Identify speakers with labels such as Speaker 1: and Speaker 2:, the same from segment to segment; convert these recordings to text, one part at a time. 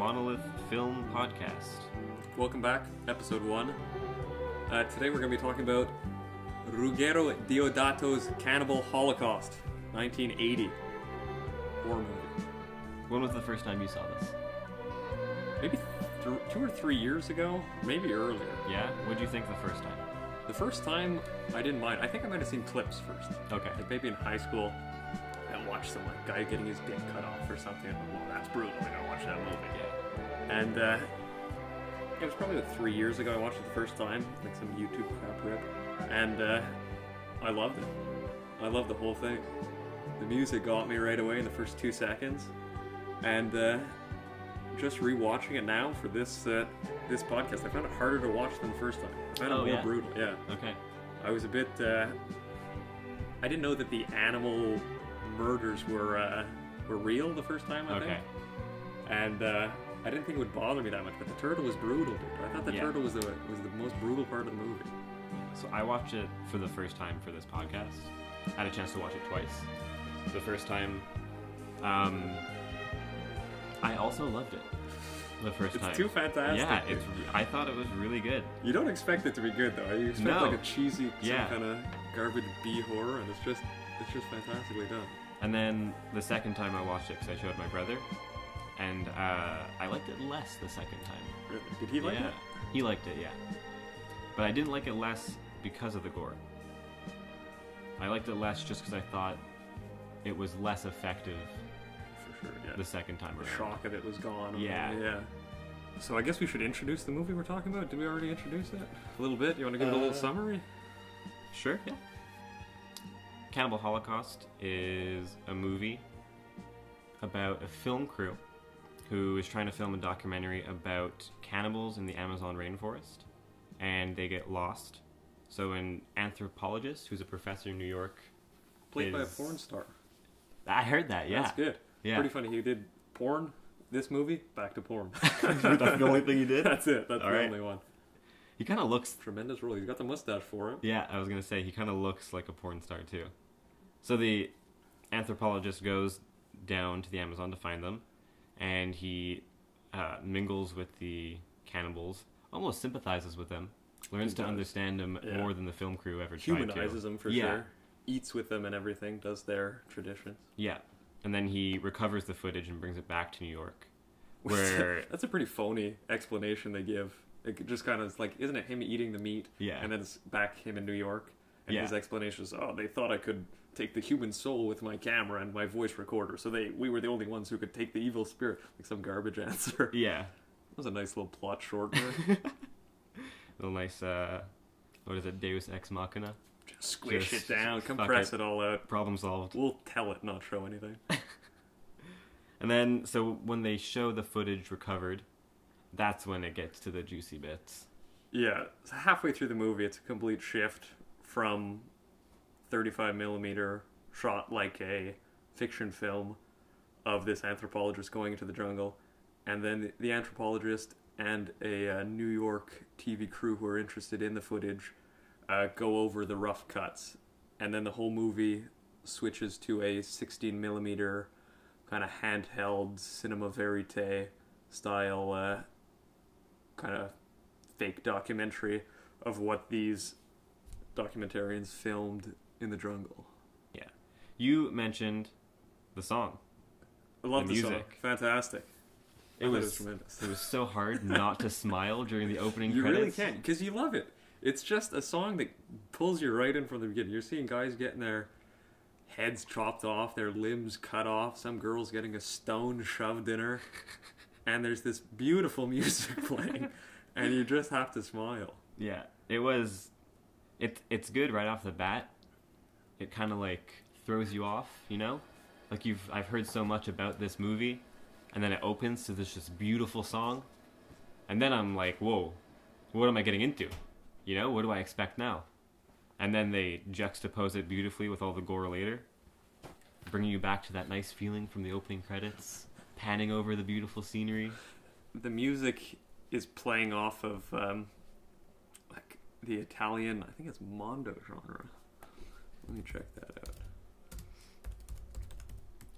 Speaker 1: Monolith Film Podcast.
Speaker 2: Welcome back, episode one. Uh, today we're going to be talking about Ruggero Deodato's Cannibal Holocaust, 1980 horror movie.
Speaker 1: When was the first time you saw this?
Speaker 2: Maybe th- two or three years ago, maybe earlier.
Speaker 1: Yeah? What'd you think the first time?
Speaker 2: The first time I didn't mind. I think I might have seen clips first.
Speaker 1: Okay.
Speaker 2: Like maybe in high school, I watched some like guy getting his dick cut off or something. And, well, that's brutal. I gotta watch that movie.
Speaker 1: Yeah.
Speaker 2: And uh, it was probably about three years ago. I watched it the first time, like some YouTube crap rip, and uh, I loved it. I loved the whole thing. The music got me right away in the first two seconds, and uh, just rewatching it now for this uh, this podcast, I found it harder to watch than the first time. I found
Speaker 1: Oh,
Speaker 2: it more
Speaker 1: yeah.
Speaker 2: brutal. Yeah,
Speaker 1: Okay.
Speaker 2: I was a bit. Uh, I didn't know that the animal murders were uh, were real the first time. I
Speaker 1: Okay.
Speaker 2: think and uh, I didn't think it would bother me that much. But the turtle was brutal, dude. I thought the
Speaker 1: Yeah.
Speaker 2: turtle was the was the most brutal part of the movie.
Speaker 1: So I watched it for the first time for this podcast. I had a chance to watch it twice. The first time, um, I also loved it. The first
Speaker 2: It's
Speaker 1: time.
Speaker 2: It's too fantastic.
Speaker 1: Yeah,
Speaker 2: dude.
Speaker 1: it's. I thought it was really good.
Speaker 2: You don't expect it to be good though. You expect
Speaker 1: No.
Speaker 2: like a cheesy,
Speaker 1: Yeah.
Speaker 2: kind of garbage B horror, and it's just it's just fantastically done.
Speaker 1: And then the second time I watched it, because I showed my brother, and uh, I liked it less the second time.
Speaker 2: Really. Did he like
Speaker 1: yeah,
Speaker 2: it?
Speaker 1: he liked it, yeah. But I didn't like it less because of the gore. I liked it less just because I thought it was less effective
Speaker 2: For sure. Yeah.
Speaker 1: the second time around.
Speaker 2: the shock of it was gone.
Speaker 1: Yeah.
Speaker 2: Yeah. So I guess we should introduce the movie we're talking about. Did we already introduce it? A little bit. You want to give it a little
Speaker 1: Uh,
Speaker 2: summary?
Speaker 1: Sure, yeah. Cannibal Holocaust is a movie about a film crew who is trying to film a documentary about cannibals in the Amazon rainforest, and they get lost. So, an anthropologist who's a professor in New York.
Speaker 2: Played by a porn star.
Speaker 1: I heard that, yeah.
Speaker 2: That's good.
Speaker 1: Yeah.
Speaker 2: Pretty funny. He did porn. This movie, back to porn.
Speaker 1: That's the only thing he did?
Speaker 2: That's it. That's
Speaker 1: All
Speaker 2: the
Speaker 1: right.
Speaker 2: only one.
Speaker 1: He kind of looks
Speaker 2: Tremendous role. He's got the mustache for it.
Speaker 1: Yeah, I was gonna say he kind of looks like a porn star too. So the anthropologist goes down to the Amazon to find them, and he uh, mingles with the cannibals, almost sympathizes with them, learns
Speaker 2: He
Speaker 1: to
Speaker 2: does.
Speaker 1: understand them
Speaker 2: Yeah.
Speaker 1: more than the film crew ever tried to.
Speaker 2: Humanizes them for
Speaker 1: Yeah.
Speaker 2: sure. Eats with them and everything. Does their traditions.
Speaker 1: Yeah, and then he recovers the footage and brings it back to New York, where
Speaker 2: That's a pretty phony explanation they give. It just kind of is like, isn't it him eating the meat?
Speaker 1: Yeah.
Speaker 2: And then it's back him in New York. And
Speaker 1: Yeah.
Speaker 2: his explanation is, oh, they thought I could take the human soul with my camera and my voice recorder. So they, we were the only ones who could take the evil spirit. Like some garbage answer.
Speaker 1: yeah,
Speaker 2: That was a nice little plot short there.
Speaker 1: little nice. Uh, what is it? Deus ex machina.
Speaker 2: Just squish
Speaker 1: Just
Speaker 2: it down, compress
Speaker 1: it.
Speaker 2: it all out.
Speaker 1: Problem solved.
Speaker 2: We'll tell it, not show anything.
Speaker 1: And then, so when they show the footage recovered, that's when it gets to the juicy bits.
Speaker 2: Yeah, so halfway through the movie, it's a complete shift from 35 millimeter shot like a fiction film of this anthropologist going into the jungle, and then the, anthropologist and a uh, New York TV crew who are interested in the footage uh, go over the rough cuts, and then the whole movie switches to a 16 millimeter kind of handheld cinema verite style uh, kind of fake documentary of what these documentarians filmed in the jungle.
Speaker 1: Yeah. You mentioned the song.
Speaker 2: I love
Speaker 1: The
Speaker 2: the, song. Fantastic.
Speaker 1: It
Speaker 2: I thought
Speaker 1: was,
Speaker 2: tremendous.
Speaker 1: it was so hard not to smile during the opening
Speaker 2: You
Speaker 1: credits.
Speaker 2: really can because you love it. It's just a song that pulls you right in from the beginning. You're seeing guys getting their heads chopped off, their limbs cut off, some girls getting a stone shoved in her, and there's this beautiful music playing, and you just have to smile.
Speaker 1: Yeah. It was it it's good right off the bat. It kind of like throws you off, you know? Like you've I've heard so much about this movie and then it opens to this just beautiful song. And then I'm like, "Whoa. What am I getting into?" You know, what do I expect now? And then they juxtapose it beautifully with all the gore later, bringing you back to that nice feeling from the opening credits, panning over the beautiful scenery.
Speaker 2: the music is playing off of um, like the Italian, I think it's mondo genre. Let me check that out.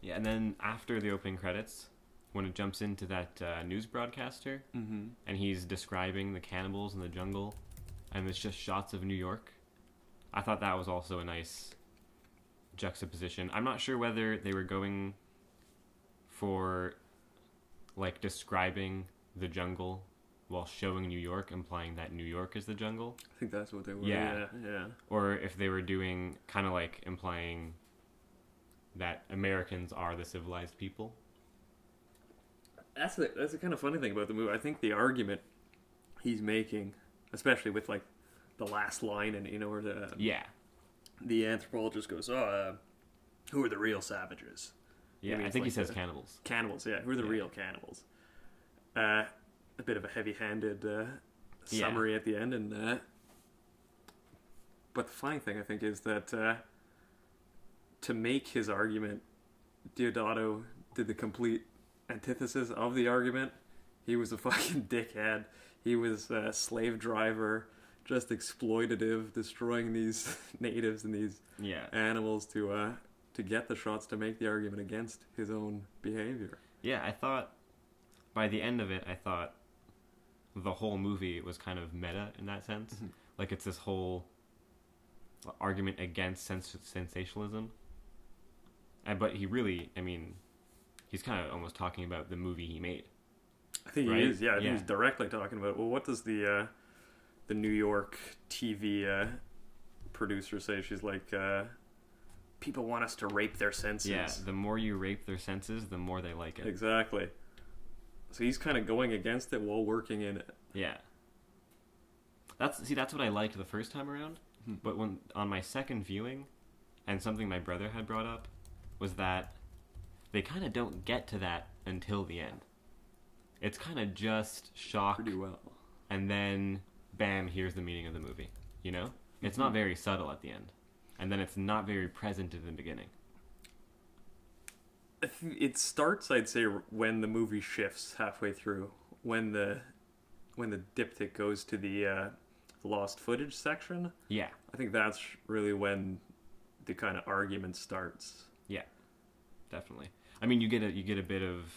Speaker 1: Yeah, and then after the opening credits, when it jumps into that uh, news broadcaster
Speaker 2: Mm-hmm.
Speaker 1: and he's describing the cannibals in the jungle, and it's just shots of New York. I thought that was also a nice juxtaposition. I'm not sure whether they were going for like describing the jungle while showing New York, implying that New York is the jungle,
Speaker 2: I think that's what they were.
Speaker 1: Yeah.
Speaker 2: yeah. yeah.
Speaker 1: or if they were doing kind of like implying that Americans are the civilized people.
Speaker 2: That's the that's the kind of funny thing about the movie. I think the argument he's making, especially with like the last line, and you know where the
Speaker 1: Yeah,
Speaker 2: the anthropologist goes, "Oh, uh, who are the real savages?
Speaker 1: yeah. I
Speaker 2: means
Speaker 1: think he says
Speaker 2: the-
Speaker 1: cannibals.
Speaker 2: Cannibals, yeah. Who are the
Speaker 1: Yeah.
Speaker 2: real cannibals?" Uh, a bit of a heavy-handed uh,
Speaker 1: Yeah.
Speaker 2: summary at the end, and uh, but the funny thing I think is that uh, to make his argument, Deodato did the complete antithesis of the argument. He was a fucking dickhead. He was a slave driver, just exploitative, destroying these natives and these
Speaker 1: Yeah,
Speaker 2: animals to uh, to get the shots to make the argument against his own behavior.
Speaker 1: Yeah, I thought by the end of it, I thought the whole movie was kind of meta in that sense.
Speaker 2: Mhm.
Speaker 1: Like it's this whole argument against sens- sensationalism. And, but he really, I mean, he's kind of almost talking about the movie he made.
Speaker 2: I think
Speaker 1: Right?
Speaker 2: he is. Yeah, I think
Speaker 1: Yeah.
Speaker 2: he's directly talking about. Well, what does the uh, the New York TV uh, producer say? She's like, uh, people want us to rape their senses.
Speaker 1: Yeah, the more you rape their senses, the more they like it.
Speaker 2: exactly. So he's kind of going against it while working in it.
Speaker 1: Yeah. That's see that's what I liked the first time around,
Speaker 2: Hmm.
Speaker 1: but when on my second viewing, and something my brother had brought up was that they kind of don't get to that until the end. It's kind of just shock
Speaker 2: Pretty well.
Speaker 1: and then bam, here's the meaning of the movie. You know? It's not
Speaker 2: Mhm.
Speaker 1: very subtle at the end. And then it's not very present in the beginning.
Speaker 2: It starts, I'd say, when the movie shifts halfway through. When the when the diptych goes to the uh, lost footage section.
Speaker 1: Yeah.
Speaker 2: I think that's really when the kind of argument starts. Yeah.
Speaker 1: Definitely. I mean, you get a you get a bit of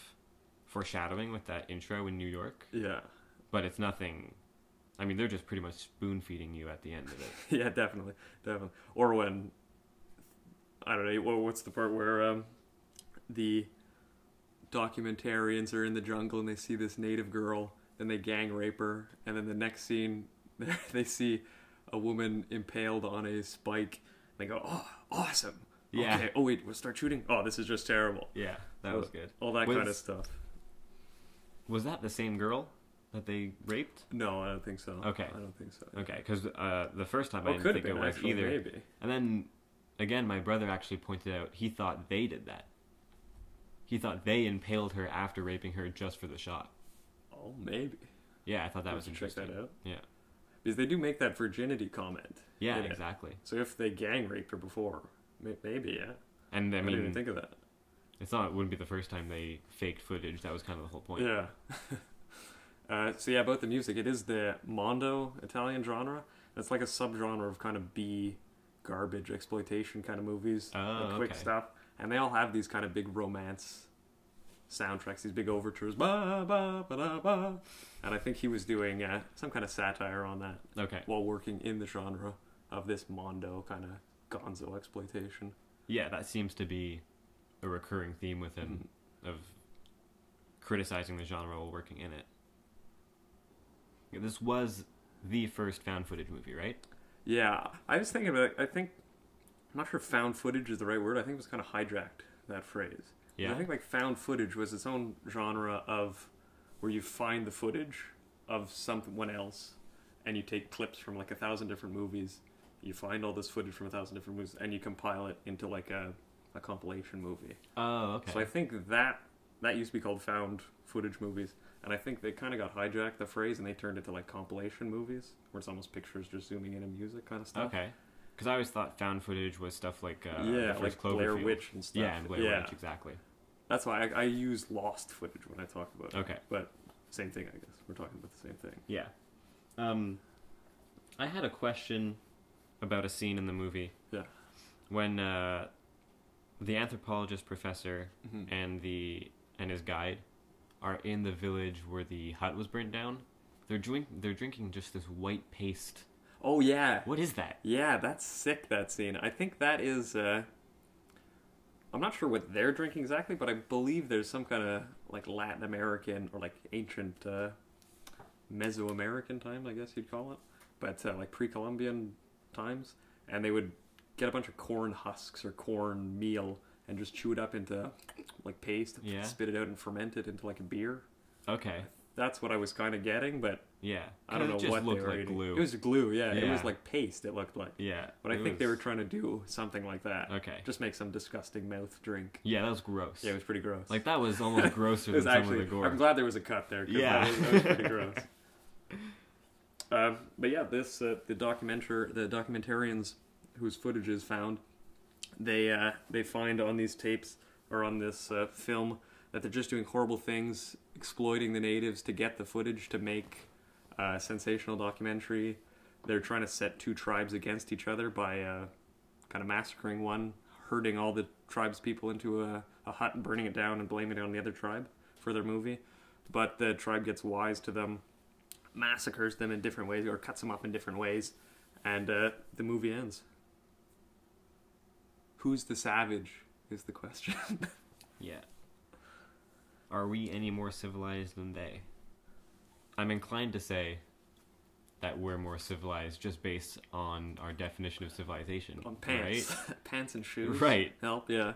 Speaker 1: foreshadowing with that intro in New York,
Speaker 2: Yeah,
Speaker 1: but it's nothing. I mean, they're just pretty much spoon feeding you at the end of it.
Speaker 2: yeah, definitely, definitely. Or when I don't know, what's the part where um, the documentarians are in the jungle and they see this native girl, then they gang rape her, and then the next scene they see a woman impaled on a spike. And They go, "Oh, awesome!"
Speaker 1: Yeah.
Speaker 2: Okay. Oh wait, we'll start shooting. Oh, this is just terrible.
Speaker 1: Yeah, that was good.
Speaker 2: All that
Speaker 1: Was-
Speaker 2: kind of stuff.
Speaker 1: Was that the same girl that they raped?
Speaker 2: No, I don't think so.
Speaker 1: Okay.
Speaker 2: I don't think so.
Speaker 1: Okay, because uh, the first time I didn't think
Speaker 2: been
Speaker 1: it was
Speaker 2: actually,
Speaker 1: either.
Speaker 2: maybe.
Speaker 1: And then again, my brother actually pointed out he thought they did that. He thought they impaled her after raping her just for the shot.
Speaker 2: Oh, maybe.
Speaker 1: Yeah, I thought that was
Speaker 2: to check that out.
Speaker 1: Yeah.
Speaker 2: Because they do make that virginity comment.
Speaker 1: Yeah,
Speaker 2: in it.
Speaker 1: exactly.
Speaker 2: So if they gang raped her before, maybe yeah.
Speaker 1: And I
Speaker 2: I, didn't even
Speaker 1: mean,
Speaker 2: think of that.
Speaker 1: it's not. It wouldn't be the first time they faked footage. That was kind of the whole point.
Speaker 2: Yeah. uh, so yeah, about the music, it is the mondo Italian genre. It's like a subgenre of kind of B garbage exploitation kind of movies,
Speaker 1: Oh,
Speaker 2: like quick
Speaker 1: okay.
Speaker 2: stuff, and they all have these kind of big romance soundtracks, these big overtures, ba ba ba da ba. And I think he was doing uh, some kind of satire on that
Speaker 1: Okay.
Speaker 2: while working in the genre of this mondo kind of gonzo exploitation.
Speaker 1: Yeah, that seems to be a recurring theme with him
Speaker 2: Mm-hmm.
Speaker 1: of criticizing the genre while working in it. This was the first found footage movie, right?
Speaker 2: Yeah, I was thinking about. I think I'm not sure found footage is the right word. I think it was kind of hijacked that phrase.
Speaker 1: Yeah.
Speaker 2: I think like found footage was its own genre of where you find the footage of someone else and you take clips from like a thousand different movies. You find all this footage from a thousand different movies and you compile it into like a, a compilation movie.
Speaker 1: Oh, okay.
Speaker 2: So I think that that used to be called found footage movies, and I think they kind of got hijacked the phrase and they turned it to like compilation movies, where it's almost pictures just zooming in and music kind of stuff.
Speaker 1: okay. Because I always thought found footage was stuff like uh,
Speaker 2: yeah, like Blair. Witch and stuff.
Speaker 1: Yeah, and Blair
Speaker 2: yeah.
Speaker 1: Witch, exactly.
Speaker 2: That's why I, I use lost footage when I talk about it.
Speaker 1: Okay.
Speaker 2: But same thing, I guess. We're talking about the same thing.
Speaker 1: Yeah. Um, I had a question about a scene in the movie.
Speaker 2: Yeah.
Speaker 1: When uh, the anthropologist professor
Speaker 2: Mhm.
Speaker 1: and the and his guide are in the village where the hut was burnt down. They're drink they're drinking just this white paste.
Speaker 2: Oh yeah,
Speaker 1: What is that?
Speaker 2: yeah, that's sick. That scene. I think that is. Uh, I'm not sure what they're drinking exactly, but I believe there's some kind of like Latin American or like ancient uh, Mesoamerican times, I guess you'd call it, but uh, like pre-Columbian times, and they would get a bunch of corn husks or corn meal and just chew it up into like paste,
Speaker 1: Yeah.
Speaker 2: spit it out and ferment it into like a beer.
Speaker 1: Okay.
Speaker 2: That's what I was kind of getting, but
Speaker 1: Yeah.
Speaker 2: I don't know what
Speaker 1: looked
Speaker 2: they were
Speaker 1: like
Speaker 2: eating.
Speaker 1: glue.
Speaker 2: It was glue, yeah. It was like paste. It looked like,
Speaker 1: yeah.
Speaker 2: but I think they were trying to do something like that.
Speaker 1: Okay.
Speaker 2: Just make some disgusting mouth drink.
Speaker 1: Yeah, that was gross.
Speaker 2: Yeah, it was pretty gross.
Speaker 1: like that was almost grosser
Speaker 2: It
Speaker 1: than
Speaker 2: was
Speaker 1: some of the gore.
Speaker 2: I'm glad there was a cut there.
Speaker 1: Yeah.
Speaker 2: that was, that was pretty gross. Um, but yeah, this uh, the documentar the documentarians whose footage is found, they uh, they find on these tapes or on this uh, film that they're just doing horrible things, exploiting the natives to get the footage to make a sensational documentary. They're trying to set two tribes against each other by uh, kind of massacring one, herding all the tribes people into a, a hut and burning it down and blaming it on the other tribe for their movie. But the tribe gets wise to them, massacres them in different ways or cuts them up in different ways, and uh, the movie ends. Who's the savage is the question.
Speaker 1: Yeah. Are we any more civilized than they? I'm inclined to say that we're more civilized just based on our definition of civilization.
Speaker 2: on pants,
Speaker 1: Right?
Speaker 2: pants and shoes.
Speaker 1: Right.
Speaker 2: Help. Yeah.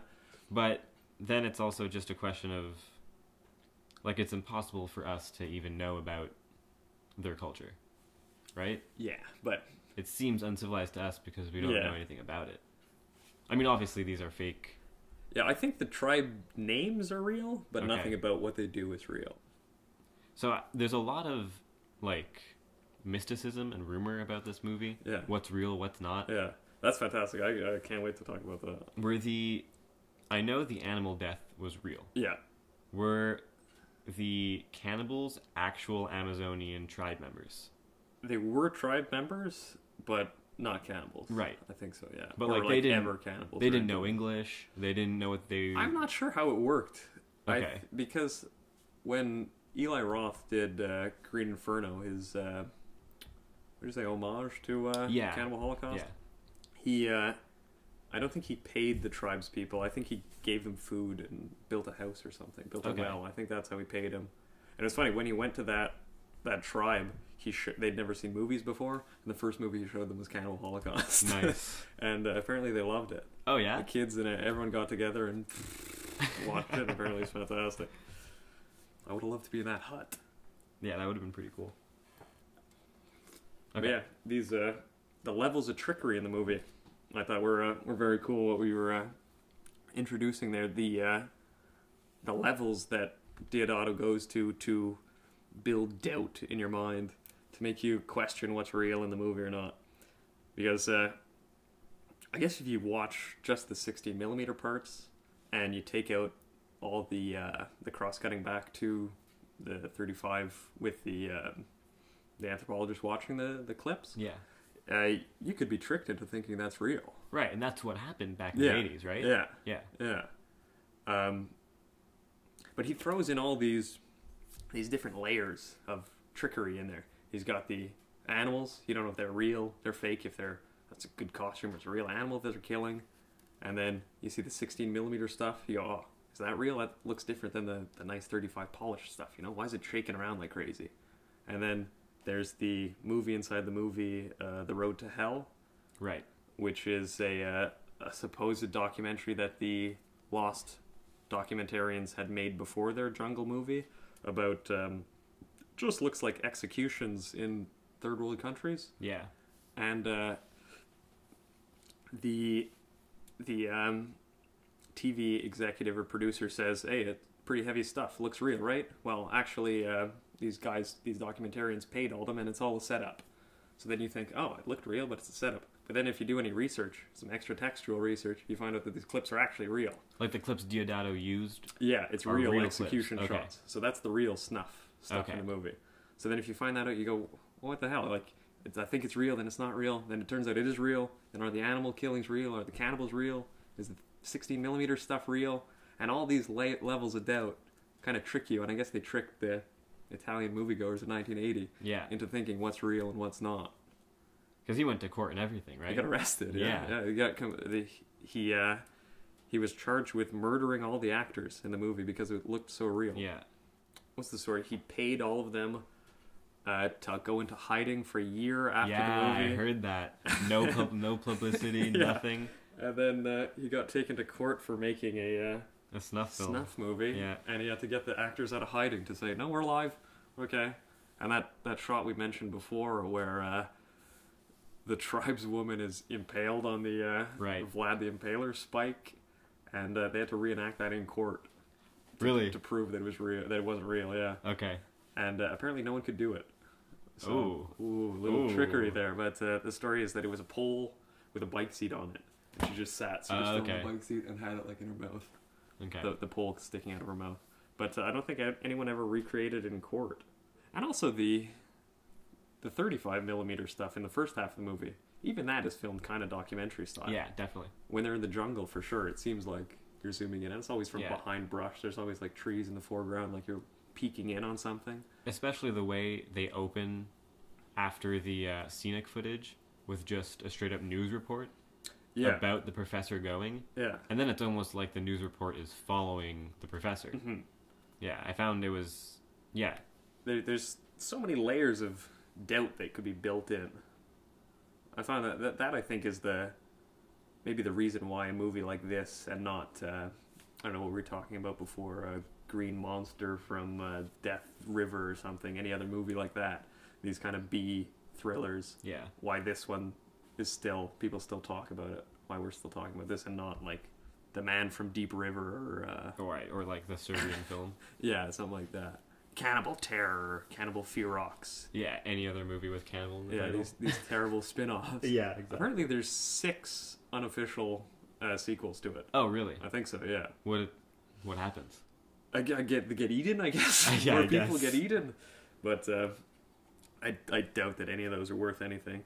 Speaker 1: But then it's also just a question of like it's impossible for us to even know about their culture. Right?
Speaker 2: Yeah, but
Speaker 1: It seems uncivilized to us because we don't
Speaker 2: Yeah.
Speaker 1: know anything about it. I mean obviously these are fake.
Speaker 2: Yeah, I think the tribe names are real, but
Speaker 1: Okay.
Speaker 2: nothing about what they do is real.
Speaker 1: So uh, there's a lot of like mysticism and rumor about this movie.
Speaker 2: Yeah.
Speaker 1: What's real, what's not.
Speaker 2: Yeah, that's fantastic. I, I can't wait to talk about that.
Speaker 1: Were the I know the animal death was real.
Speaker 2: Yeah,
Speaker 1: Were the cannibals actual Amazonian tribe members?
Speaker 2: they were tribe members, but not cannibals.
Speaker 1: Right.
Speaker 2: I think so. Yeah,
Speaker 1: But,
Speaker 2: Or,
Speaker 1: like, they didn't-
Speaker 2: ever cannibals.
Speaker 1: They didn't know. English. They didn't know what they
Speaker 2: I'm not sure how it worked. I-
Speaker 1: Okay.
Speaker 2: because when Eli Roth did uh, Green Inferno, his uh, what do you say homage to uh,
Speaker 1: Yeah.
Speaker 2: Cannibal Holocaust?
Speaker 1: Yeah.
Speaker 2: He, uh, I don't think he paid the tribes people. I think he gave them food and built a house or something, built
Speaker 1: Okay.
Speaker 2: a well. I think that's how he paid him. And it's funny when he went to that that tribe. He sh- they'd never seen movies before, and the first movie he showed them was Cannibal Holocaust.
Speaker 1: Nice.
Speaker 2: and uh, apparently they loved it.
Speaker 1: Oh yeah.
Speaker 2: The kids and everyone got together and watched it. Apparently, it's fantastic. I would have loved to be in that hut.
Speaker 1: Yeah, that would have been pretty cool.
Speaker 2: But yeah, these uh, the levels of trickery in the movie, I thought were uh, were very cool. What we were uh, introducing there, the uh, the levels that Deodato goes to to build doubt in your mind, to make you question what's real in the movie or not. Because uh, I guess if you watch just the 16 millimeter parts and you take out all the uh, the cross cutting back to the 35 with the uh, the anthropologist watching the the clips,
Speaker 1: Yeah.
Speaker 2: uh, you could be tricked into thinking that's real.
Speaker 1: Right, and that's what happened back in
Speaker 2: Yeah.
Speaker 1: the eighties, right?
Speaker 2: Yeah,
Speaker 1: Yeah.
Speaker 2: yeah. Um, but he throws in all these these different layers of trickery in there. He's got the animals. You don't know if they're real, they're fake. If they're that's a good costume. It's a real animal that they're killing. And then you see the 16 millimeter stuff. You go, oh, is that real? That looks different than the, the nice 35 polished stuff. You know, why is it shaking around like crazy? And then there's the movie inside the movie, uh, The Road to Hell,
Speaker 1: Right.
Speaker 2: which is a, uh, a supposed documentary that the lost documentarians had made before their jungle movie about um, just looks like executions in third world countries
Speaker 1: Yeah.
Speaker 2: and uh, the the um, TV executive or producer says, "Hey, it's pretty heavy stuff. Looks real, right?" Well, actually, uh, these guys, these documentarians, paid all them, and it's all a setup. So then you think, "Oh, it looked real, but it's a setup." But then if you do any research, some extra textual research, you find out that these clips are actually real.
Speaker 1: Like the clips Deodato used.
Speaker 2: Yeah, it's real,
Speaker 1: real
Speaker 2: execution
Speaker 1: clips. Okay.
Speaker 2: shots. So that's the real snuff stuff
Speaker 1: Okay.
Speaker 2: in the movie. So then if you find that out, you go, what the hell? Like, it's, I think it's real, then it's not real. Then it turns out it is real. Then are the animal killings real? Are the cannibals real? Is the 16 millimeter stuff real? And all these la- levels of doubt kind of trick you, and I guess they tricked the Italian moviegoers in 1980
Speaker 1: Yeah,
Speaker 2: into thinking what's real and what's not.
Speaker 1: because he went to court and everything, right?
Speaker 2: He got arrested. Yeah,
Speaker 1: Yeah.
Speaker 2: yeah. he got com- the, he uh, he was charged with murdering all the actors in the movie because it looked so real.
Speaker 1: Yeah,
Speaker 2: What's the story? He paid all of them uh, to go into hiding for a year after
Speaker 1: yeah,
Speaker 2: the movie.
Speaker 1: I heard that. No, pub- no publicity,
Speaker 2: Yeah.
Speaker 1: nothing.
Speaker 2: And then uh, he got taken to court for making a uh,
Speaker 1: A snuff film.
Speaker 2: snuff movie.
Speaker 1: Yeah.
Speaker 2: And he had to get the actors out of hiding to say, "No, we're live." Okay. And that that shot we mentioned before, where uh, the tribeswoman is impaled on the uh,
Speaker 1: Right.
Speaker 2: Vlad the Impaler spike, and uh, they had to reenact that in court to,
Speaker 1: Really?
Speaker 2: to prove that it was real. That it wasn't real. Yeah.
Speaker 1: Okay.
Speaker 2: And uh, apparently, no one could do it. So,
Speaker 1: Ooh.
Speaker 2: ooh, little
Speaker 1: Ooh.
Speaker 2: trickery there. But uh, the story is that it was a pole with a bike seat on it, and she just sat, so just on the bike seat, and had it like in her mouth
Speaker 1: Okay.
Speaker 2: the, the pole sticking out of her mouth. But uh, I don't think anyone ever recreated it in court. And also the the 35 millimeter stuff in the first half of the movie. Even that is filmed kind of documentary style.
Speaker 1: yeah, definitely.
Speaker 2: When they're in the jungle, for sure, it seems like you're zooming in. And it's always from
Speaker 1: Yeah.
Speaker 2: behind brush. There's always like trees in the foreground, like you're peeking in on something.
Speaker 1: Especially the way they open after the uh, scenic footage with just a straight up news report about the professor going,
Speaker 2: yeah.
Speaker 1: and then it's almost like the news report is following the professor.
Speaker 2: hmm
Speaker 1: Yeah, I found it was. Yeah,
Speaker 2: There, there's so many layers of doubt that could be built in. I find that, that that I think is the maybe the reason why a movie like this and not uh, I don't know what we were talking about before a Green Monster from uh, Death River or something any other movie like that these kind of B thrillers
Speaker 1: yeah,
Speaker 2: why this one is still people still talk about it why we're still talking about this and not like the man from Deep River or uh,
Speaker 1: or, or like the Serbian film.
Speaker 2: yeah something like that Cannibal Terror Cannibal Ferox
Speaker 1: Yeah, any other movie with cannibal in the
Speaker 2: yeah,
Speaker 1: title.
Speaker 2: these, these terrible spin-offs.
Speaker 1: Yeah, exactly.
Speaker 2: Apparently, there's six unofficial uh, sequels to it.
Speaker 1: Oh, really?
Speaker 2: I think so. Yeah.
Speaker 1: What? What happens?
Speaker 2: I get get, get eaten, I guess.
Speaker 1: Yeah,
Speaker 2: Where
Speaker 1: I
Speaker 2: people
Speaker 1: guess.
Speaker 2: get eaten, but uh, I I doubt that any of those are worth anything.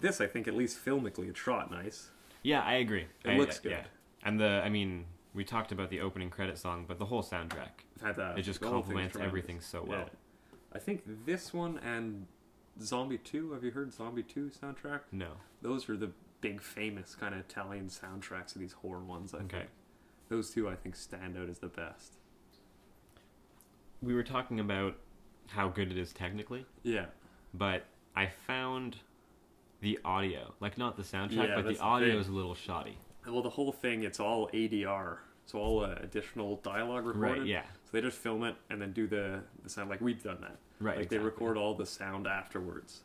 Speaker 2: This, I think, at least filmically, it's shot nice.
Speaker 1: Yeah, I agree.
Speaker 2: It
Speaker 1: I-
Speaker 2: looks
Speaker 1: Yeah,
Speaker 2: good.
Speaker 1: and the I mean, we talked about the opening credit song, but the whole soundtrack.
Speaker 2: That,
Speaker 1: it just complements everything so well.
Speaker 2: Yeah. I think this one and Zombie Two. Have you heard Zombie Two soundtrack?
Speaker 1: No.
Speaker 2: Those are the big famous kind of Italian soundtracks of these horror ones. I
Speaker 1: Okay.
Speaker 2: think those two I think stand out as the best.
Speaker 1: We were talking about how good it is technically,
Speaker 2: Yeah.
Speaker 1: but I found the audio, like not the soundtrack,
Speaker 2: Yeah,
Speaker 1: but the
Speaker 2: the
Speaker 1: audio
Speaker 2: thing.
Speaker 1: is a little shoddy.
Speaker 2: Well, the whole thing it's all ADR, so all uh, additional dialogue recorded.
Speaker 1: Right? Yeah.
Speaker 2: So they just film it and then do the the sound like we've done that.
Speaker 1: Right.
Speaker 2: Like they record all the sound afterwards.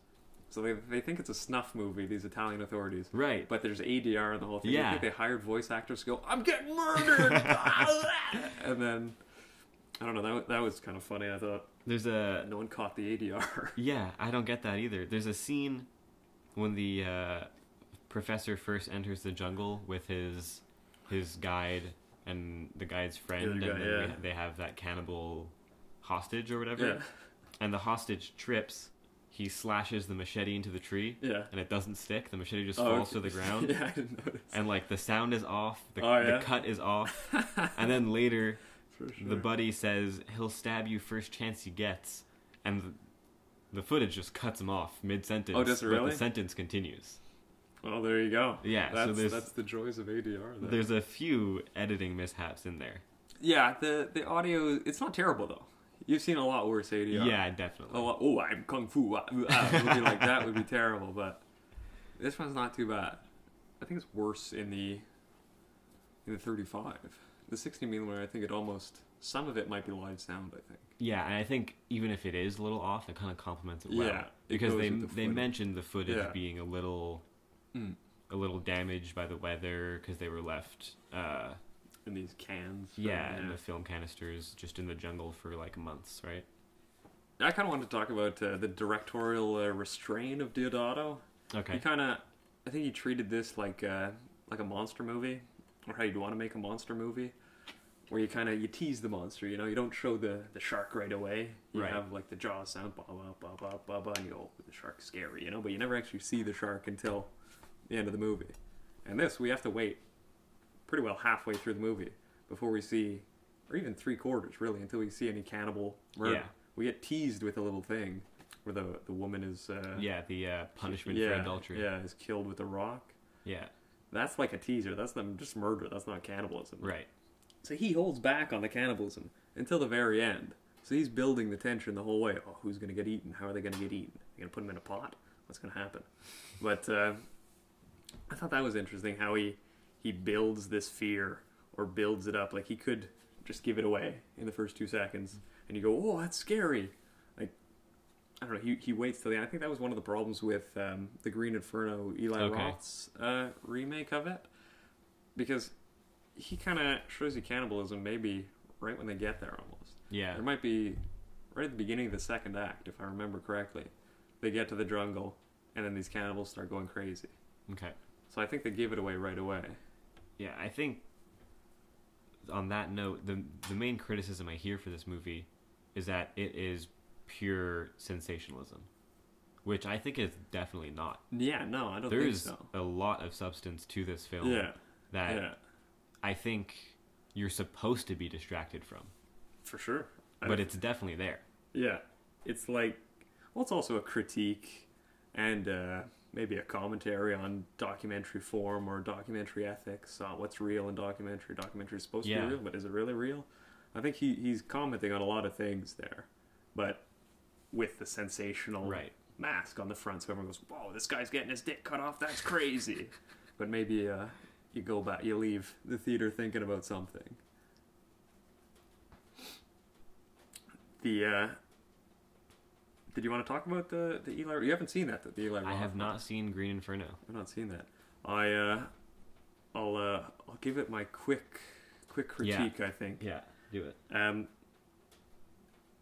Speaker 2: So they they think it's a snuff movie. These Italian authorities.
Speaker 1: Right.
Speaker 2: But there's ADR in the whole thing.
Speaker 1: Yeah.
Speaker 2: think they hired voice actors to go, I'm getting murdered! and then, I don't know, that, that was kind of funny. I thought
Speaker 1: There's a
Speaker 2: no one caught the ADR.
Speaker 1: yeah. I don't get that either. There's a scene when the uh, professor first enters the jungle with his his guide and the guide's friend,
Speaker 2: guy,
Speaker 1: and then
Speaker 2: yeah.
Speaker 1: they have that cannibal hostage or whatever.
Speaker 2: yeah.
Speaker 1: and the hostage trips. He slashes the machete into the tree,
Speaker 2: Yeah.
Speaker 1: and it doesn't stick. The machete just
Speaker 2: Oh,
Speaker 1: falls
Speaker 2: okay.
Speaker 1: to the ground,
Speaker 2: yeah, I didn't notice.
Speaker 1: and like the sound is off, the,
Speaker 2: Oh, yeah?
Speaker 1: the cut is off, and then later
Speaker 2: sure.
Speaker 1: the buddy says he'll stab you first chance he gets, and the, the footage just cuts him off mid sentence.
Speaker 2: Oh, does it
Speaker 1: But the sentence continues.
Speaker 2: Well, there you go.
Speaker 1: Yeah, so
Speaker 2: that's
Speaker 1: there's-
Speaker 2: that's the joys of ADR. There.
Speaker 1: There's a few editing mishaps in there.
Speaker 2: Yeah, the the audio it's not terrible though. You've seen a lot worse ADR.
Speaker 1: Yeah, definitely.
Speaker 2: Lot, oh, I'm kung fu. Ooh, ah, movie like that would be terrible, but this one's not too bad. I think it's worse in the in the 35. The 60 millimeter, I think it almost some of it might be live sound. I think.
Speaker 1: Yeah, and I think even if it is a little off, it kind of complements it well.
Speaker 2: Yeah, it
Speaker 1: because they
Speaker 2: the
Speaker 1: they mentioned the footage
Speaker 2: Yeah.
Speaker 1: being a little
Speaker 2: Mm.
Speaker 1: a little damaged by the weather because they were left uh,
Speaker 2: In these cans.
Speaker 1: yeah in the film canisters just in the jungle for like months, right?
Speaker 2: I kind of wanted to talk about uh, the directorial uh, restraint of Deodato. He kind of, I think he treated this like uh, like a monster movie, or how you'd want to make a monster movie, where you kind of you tease the monster. You know, you don't show the the shark right away. You
Speaker 1: Right.
Speaker 2: have like the jaw sound, ba ba ba ba ba ba, and you go, oh, the shark's scary, you know. But you never actually see the shark until the end of the movie. And this, we have to wait pretty well halfway through the movie before we see or even three quarters really, until we see any cannibal murder.
Speaker 1: Yeah.
Speaker 2: We get teased with a little thing where the the woman is uh,
Speaker 1: Yeah, the uh, punishment
Speaker 2: yeah,
Speaker 1: for adultery.
Speaker 2: Yeah, is killed with a rock.
Speaker 1: Yeah,
Speaker 2: That's like a teaser. That's them just murder. That's not cannibalism.
Speaker 1: right.
Speaker 2: So he holds back on the cannibalism until the very end. So he's building the tension the whole way. Oh, who's going to get eaten? How are they going to get eaten? Are going to put them in a pot? What's going to happen? But uh, I thought that was interesting how he he builds this fear or builds it up. Like he could just give it away in the first two seconds, and you go, "Oh, that's scary." Like I don't know. He he waits till the end. I think that was one of the problems with um, the Green Inferno, Eli
Speaker 1: Okay.
Speaker 2: Roth's uh, remake of it, because he kind of shows you cannibalism maybe right when they get there almost.
Speaker 1: Yeah,
Speaker 2: There might be right at the beginning of the second act, if I remember correctly. They get to the jungle, and then these cannibals start going crazy.
Speaker 1: okay.
Speaker 2: So I think they give it away right away.
Speaker 1: Yeah, I think on that note, the the main criticism I hear for this movie is that it is pure sensationalism, which I think is definitely not.
Speaker 2: Yeah, no, I don't think so.
Speaker 1: There is a lot of substance to this film
Speaker 2: Yeah,
Speaker 1: that
Speaker 2: yeah,
Speaker 1: I think you're supposed to be distracted from,
Speaker 2: for sure. I
Speaker 1: but it's definitely there.
Speaker 2: yeah, it's like well, it's also a critique and uh, maybe a commentary on documentary form or documentary ethics. Uh, what's real in documentary? Documentary is supposed to be real, but is it really real? I think he, he's commenting on a lot of things there, but with the sensational
Speaker 1: Right.
Speaker 2: mask on the front, so everyone goes, "Whoa, this guy's getting his dick cut off. That's crazy." but maybe uh, you go back, you leave the theater thinking about something. The uh, did you want to talk about the the Eli? You haven't seen that the, the Eli.
Speaker 1: I
Speaker 2: Roth
Speaker 1: have
Speaker 2: one.
Speaker 1: not seen Green Inferno.
Speaker 2: I've not seen that. I uh, I'll uh, I'll give it my quick quick
Speaker 1: Yeah.
Speaker 2: critique. I think.
Speaker 1: Yeah, do it.
Speaker 2: Um,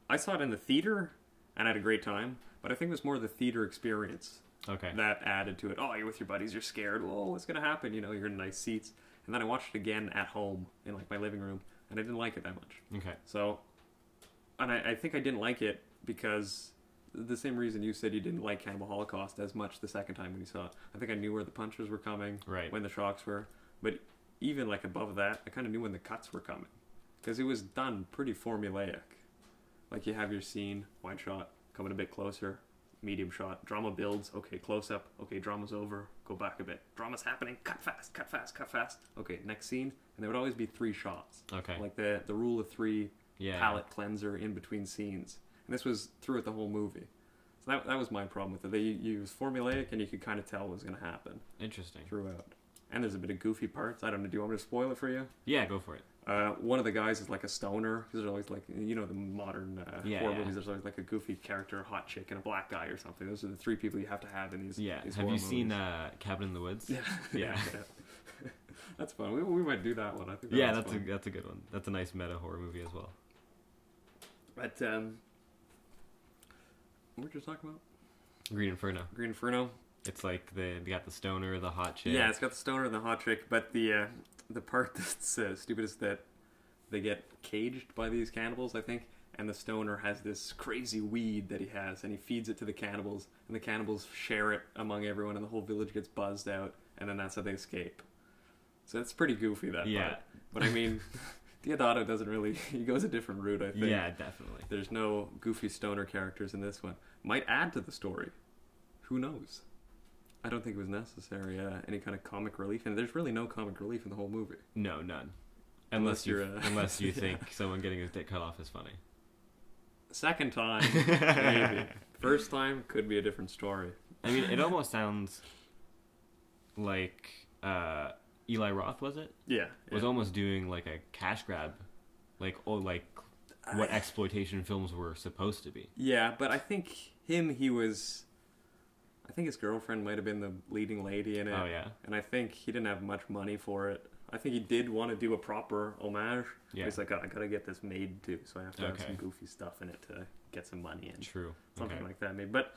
Speaker 2: I saw it in the theater and I had a great time, but I think it was more the theater experience
Speaker 1: Okay.
Speaker 2: that added to it. Oh, you're with your buddies, you're scared. Whoa, what's gonna happen? You know, you're in nice seats. And then I watched it again at home in like my living room, and I didn't like it that much.
Speaker 1: Okay.
Speaker 2: So, and I, I think I didn't like it because the same reason you said you didn't like Cannibal Holocaust as much the second time when you saw it. I think I knew where the punches were coming,
Speaker 1: Right.
Speaker 2: when the shocks were, but even like above that, I kind of knew when the cuts were coming because it was done pretty formulaic. Like you have your scene, wide shot, coming a bit closer, medium shot, drama builds, okay, close up, okay, drama's over, go back a bit, drama's happening, cut fast, cut fast, cut fast, okay, next scene, and there would always be three shots,
Speaker 1: Okay.
Speaker 2: like the the rule of three
Speaker 1: yeah.
Speaker 2: palate cleanser in between scenes. And this was throughout the whole movie. So that, that was my problem with it. They used formulaic and you could kind of tell what was going to happen
Speaker 1: Interesting.
Speaker 2: throughout. And there's a bit of goofy parts. I don't know. Do you want me to spoil it for you?
Speaker 1: Yeah, go for it.
Speaker 2: Uh, one of the guys is like a stoner because There's always like, you know, the modern uh,
Speaker 1: Yeah,
Speaker 2: horror
Speaker 1: yeah.
Speaker 2: movies. There's always like a goofy character, a hot chick, and a black guy or something. Those are the three people you have to have in these.
Speaker 1: Yeah.
Speaker 2: these
Speaker 1: Have
Speaker 2: horror
Speaker 1: you seen
Speaker 2: movies.
Speaker 1: uh, Cabin in the Woods?
Speaker 2: Yeah.
Speaker 1: Yeah.
Speaker 2: that's fun. We, we might do that one. I think. That
Speaker 1: Yeah,
Speaker 2: one's
Speaker 1: that's
Speaker 2: fun.
Speaker 1: a that's a good one. That's a nice meta horror movie as well.
Speaker 2: But um, what were we just talking about?
Speaker 1: Green Inferno.
Speaker 2: Green Inferno.
Speaker 1: It's like the they got the stoner, the hot chick.
Speaker 2: Yeah, it's got the stoner and the hot chick, but the uh, the part that's uh, stupid is that they get caged by these cannibals, I think, and the stoner has this crazy weed that he has, and he feeds it to the cannibals, and the cannibals share it among everyone, and the whole village gets buzzed out, and then that's how they escape. So it's pretty goofy that
Speaker 1: Yeah.
Speaker 2: part. But I mean, Deodato doesn't really. He goes a different route, I think.
Speaker 1: Yeah, definitely.
Speaker 2: There's no goofy stoner characters in this one. Might add to the story. Who knows? I don't think it was necessary. Uh, any kind of comic relief, and there's really no comic relief in the whole movie.
Speaker 1: No, none.
Speaker 2: Unless
Speaker 1: Unless, you
Speaker 2: you're, uh,
Speaker 1: unless you
Speaker 2: yeah.
Speaker 1: think someone getting his dick cut off is funny.
Speaker 2: Second time, maybe. First time could be a different story.
Speaker 1: I mean, it almost sounds like uh, Eli Roth was it?
Speaker 2: Yeah,
Speaker 1: Was almost doing like a cash grab, like oh, like what
Speaker 2: I-
Speaker 1: exploitation films were supposed to be.
Speaker 2: yeah, but I think him, he was. I think his girlfriend might have been the leading lady in it.
Speaker 1: Oh yeah,
Speaker 2: And I think he didn't have much money for it. I think he did want to do a proper homage.
Speaker 1: yeah,
Speaker 2: He's like, oh, I gotta get this made too, so I have to have some goofy stuff in it to get some money in.
Speaker 1: true.
Speaker 2: something
Speaker 1: Okay.
Speaker 2: like that maybe but